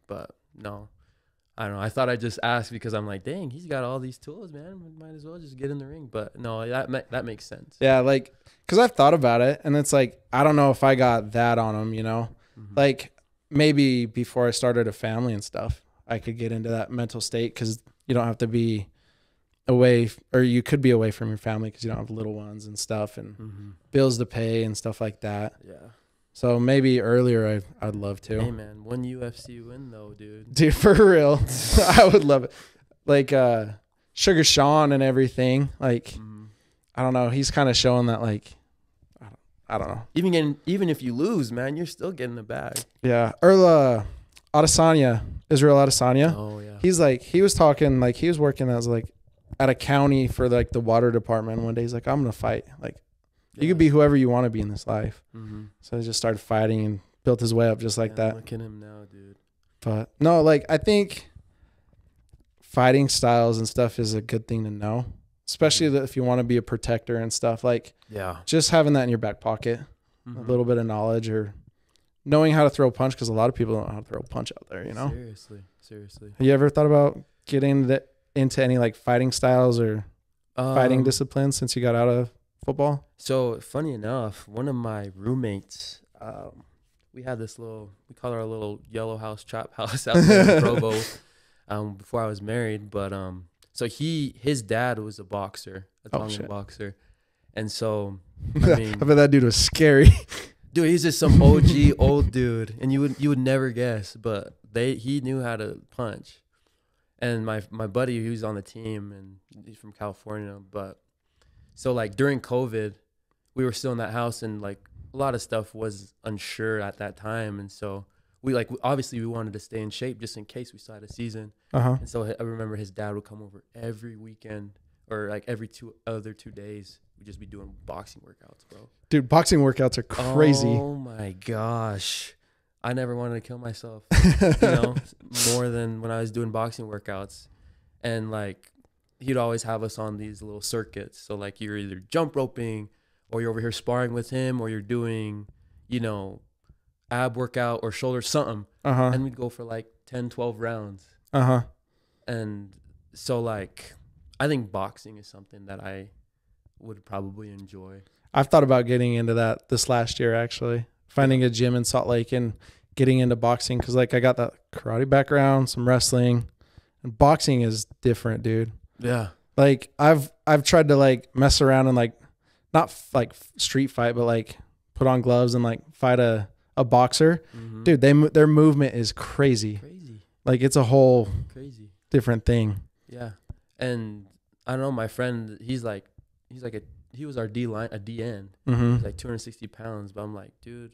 But no. I don't know. I thought I'd just ask because I'm like, dang, he's got all these tools, man. We might as well just get in the ring. But no, that ma- that makes sense. Yeah, like, cause I've thought about it, and it's like I don't know if I got that on him, you know, Mhm. like maybe before I started a family and stuff, I could get into that mental state because you don't have to be away, or you could be away from your family because you don't have little ones and stuff, and Mhm. bills to pay and stuff like that. Yeah. So maybe earlier I I'd love to. Hey man, one UFC win though, dude. Dude, for real. [laughs] I would love it. Like uh Sugar Sean and everything. Like Mhm. I don't know, he's kind of showing that like I don't, I don't know. Even getting, even if you lose, man, you're still getting the bag. Yeah. Uh Adesanya, Israel Adesanya. Oh yeah. He's like he was talking like he was working as like at a county for like the water department one day. He's like, I'm gonna fight. Like you could be whoever you want to be in this life. hmm So he just started fighting and built his way up just like that. Look at him now, dude. But no, like I think fighting styles and stuff is a good thing to know, especially that if you want to be a protector and stuff. Like Yeah. just having that in your back pocket, Mm-hmm. a little bit of knowledge or knowing how to throw a punch, because a lot of people don't know how to throw a punch out there. You know, Seriously, seriously. have you ever thought about getting into any like fighting styles or fighting Um, disciplines since you got out of football? So funny enough, one of my roommates, um, we had this little, we call her a little yellow house chop [laughs] house out there in Provo, [laughs] um, before I was married. But um, so he, his dad was a boxer, a Oh, Tongan shit. boxer, and so [laughs] I, mean- bet that dude was scary. Dude, he's just some OG old dude, and you would you would never guess, but they he knew how to punch. And my my buddy who's on the team, and he's from California, but so like during COVID, we were still in that house, and like a lot of stuff was unsure at that time, and so we like obviously we wanted to stay in shape just in case we still had a season. Uh huh. And so I remember his dad would come over every weekend or like every two other two days. We'd just be doing boxing workouts, bro. Dude, boxing workouts are crazy. Oh my gosh. I never wanted to kill myself, [laughs] you know, more than when I was doing boxing workouts. And like he'd always have us on these little circuits. So like you're either jump roping or you're over here sparring with him or you're doing, you know, ab workout or shoulder something. Uh huh. And we'd go for like 10, 12 rounds Uh huh. and so like i think boxing is something that i would probably enjoy I've thought about getting into that this last year actually. Finding a gym in Salt Lake and getting into boxing cuz like I got that karate background, some wrestling. And boxing is different, dude. Yeah Like I've I've tried to like mess around and like not f- like street fight but like put on gloves and like fight a a boxer. Mhm. Dude, they their movement is crazy. crazy Like it's a whole crazy different thing. yeah and i don't know my friend he's like he's like a he was our d line a d end Mhm. he's like 260 pounds but i'm like dude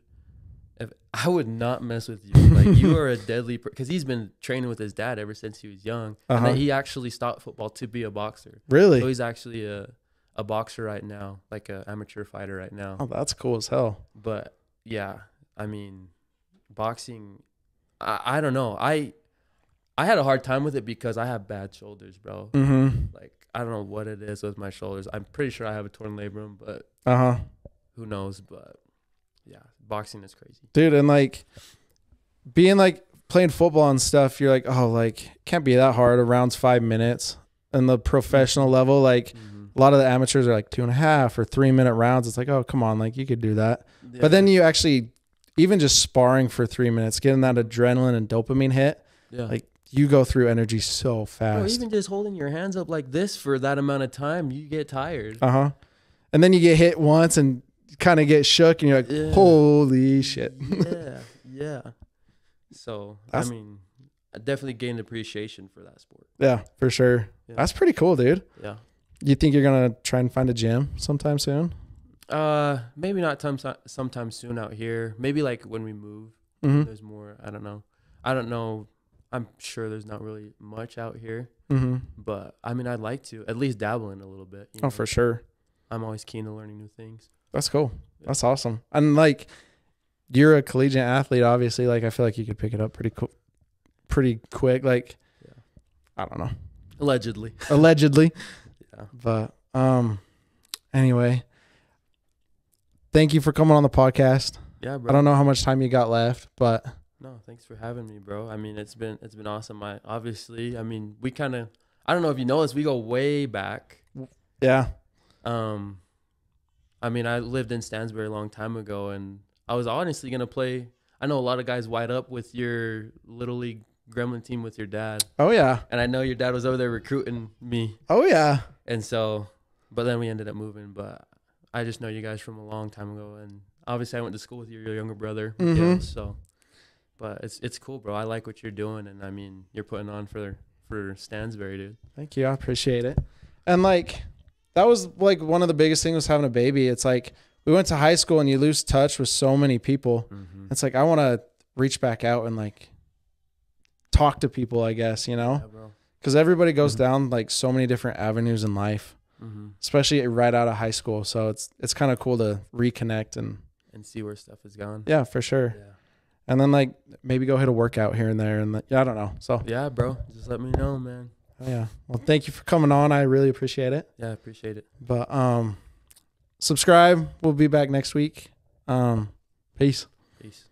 if i would not mess with you like you are a deadly because he's been training with his dad ever since he was young and Uh-huh. then he actually stopped football to be a boxer Really? so he's actually a a boxer right now like a amateur fighter right now Oh, that's cool as hell. but yeah, I mean, boxing, I, I don't know. I I had a hard time with it because I have bad shoulders, bro. Mhm. Like I don't know what it is with my shoulders. I'm pretty sure I have a torn labrum, but Uh-huh. who knows? But boxing is crazy. dude and like being like playing football and stuff you're like oh like can't be that hard a round's five minutes. And the professional level like a lot of the amateurs are like two and a half or three minute rounds. It's like oh come on like you could do that. But then you actually even just sparring for three minutes getting that adrenaline and dopamine hit yeah. like you go through energy so fast. even just holding your hands up like this for that amount of time, you get tired. uh-huh. And then you get hit once and kind of get shook and you're like Yeah. holy shit yeah, yeah. So That's- I mean, I definitely gained appreciation for that sport. yeah for sure Yeah. that's pretty cool dude Yeah. you think you're gonna try and find a gym sometime soon Uh, maybe not time, sometime soon out here. Maybe like when we move, mm-hmm. there's more. I don't know. I don't know. I'm sure there's not really much out here, Mm-hmm. but I mean, I'd like to at least dabble in a little bit. You Oh, know? for sure. I'm always keen to learning new things. That's cool. That's awesome. And like, you're a collegiate athlete, obviously. Like, I feel like you could pick it up pretty cool, pretty quick. Like, Yeah. I don't know, Allegedly. [laughs] allegedly. Yeah. But um, anyway, thank you for coming on the podcast. Yeah, bro. I don't know how much time you got left, but No, thanks for having me, bro. I mean, it's been it's been awesome. I obviously, I mean, we kind of, I don't know if you know this, we go way back. yeah, Um, I mean, I lived in Stansbury a long time ago, and I was honestly gonna play. I know a lot of guys wide up with your little league gremlin team with your dad, oh yeah, and I know your dad was over there recruiting me, oh yeah. and so, but then we ended up moving. But I just know you guys from a long time ago, and obviously I went to school with your, your younger brother, Miguel, Mhm. so. But it's it's cool, bro. I like what you're doing, and I mean, you're putting on for for Stansbury, dude. Thank you. I appreciate it. And like that was like one of the biggest things was having a baby. It's like we went to high school and you lose touch with so many people. Mm-hmm. It's like I want to reach back out and like talk to people, I guess, you know? Yeah. Cuz everybody goes Mhm. down like so many different avenues in life, Mm-hmm. especially right out of high school. So it's it's kind of cool to reconnect and And see where stuff is gone. yeah, for sure. Yeah. And then like maybe go hit a workout here and there and like, yeah, I don't know. So, Yeah, bro. Just let me know, man. Yeah. Well, thank you for coming on. I really appreciate it. Yeah, I appreciate it. But um subscribe. We'll be back next week. Um peace. Peace.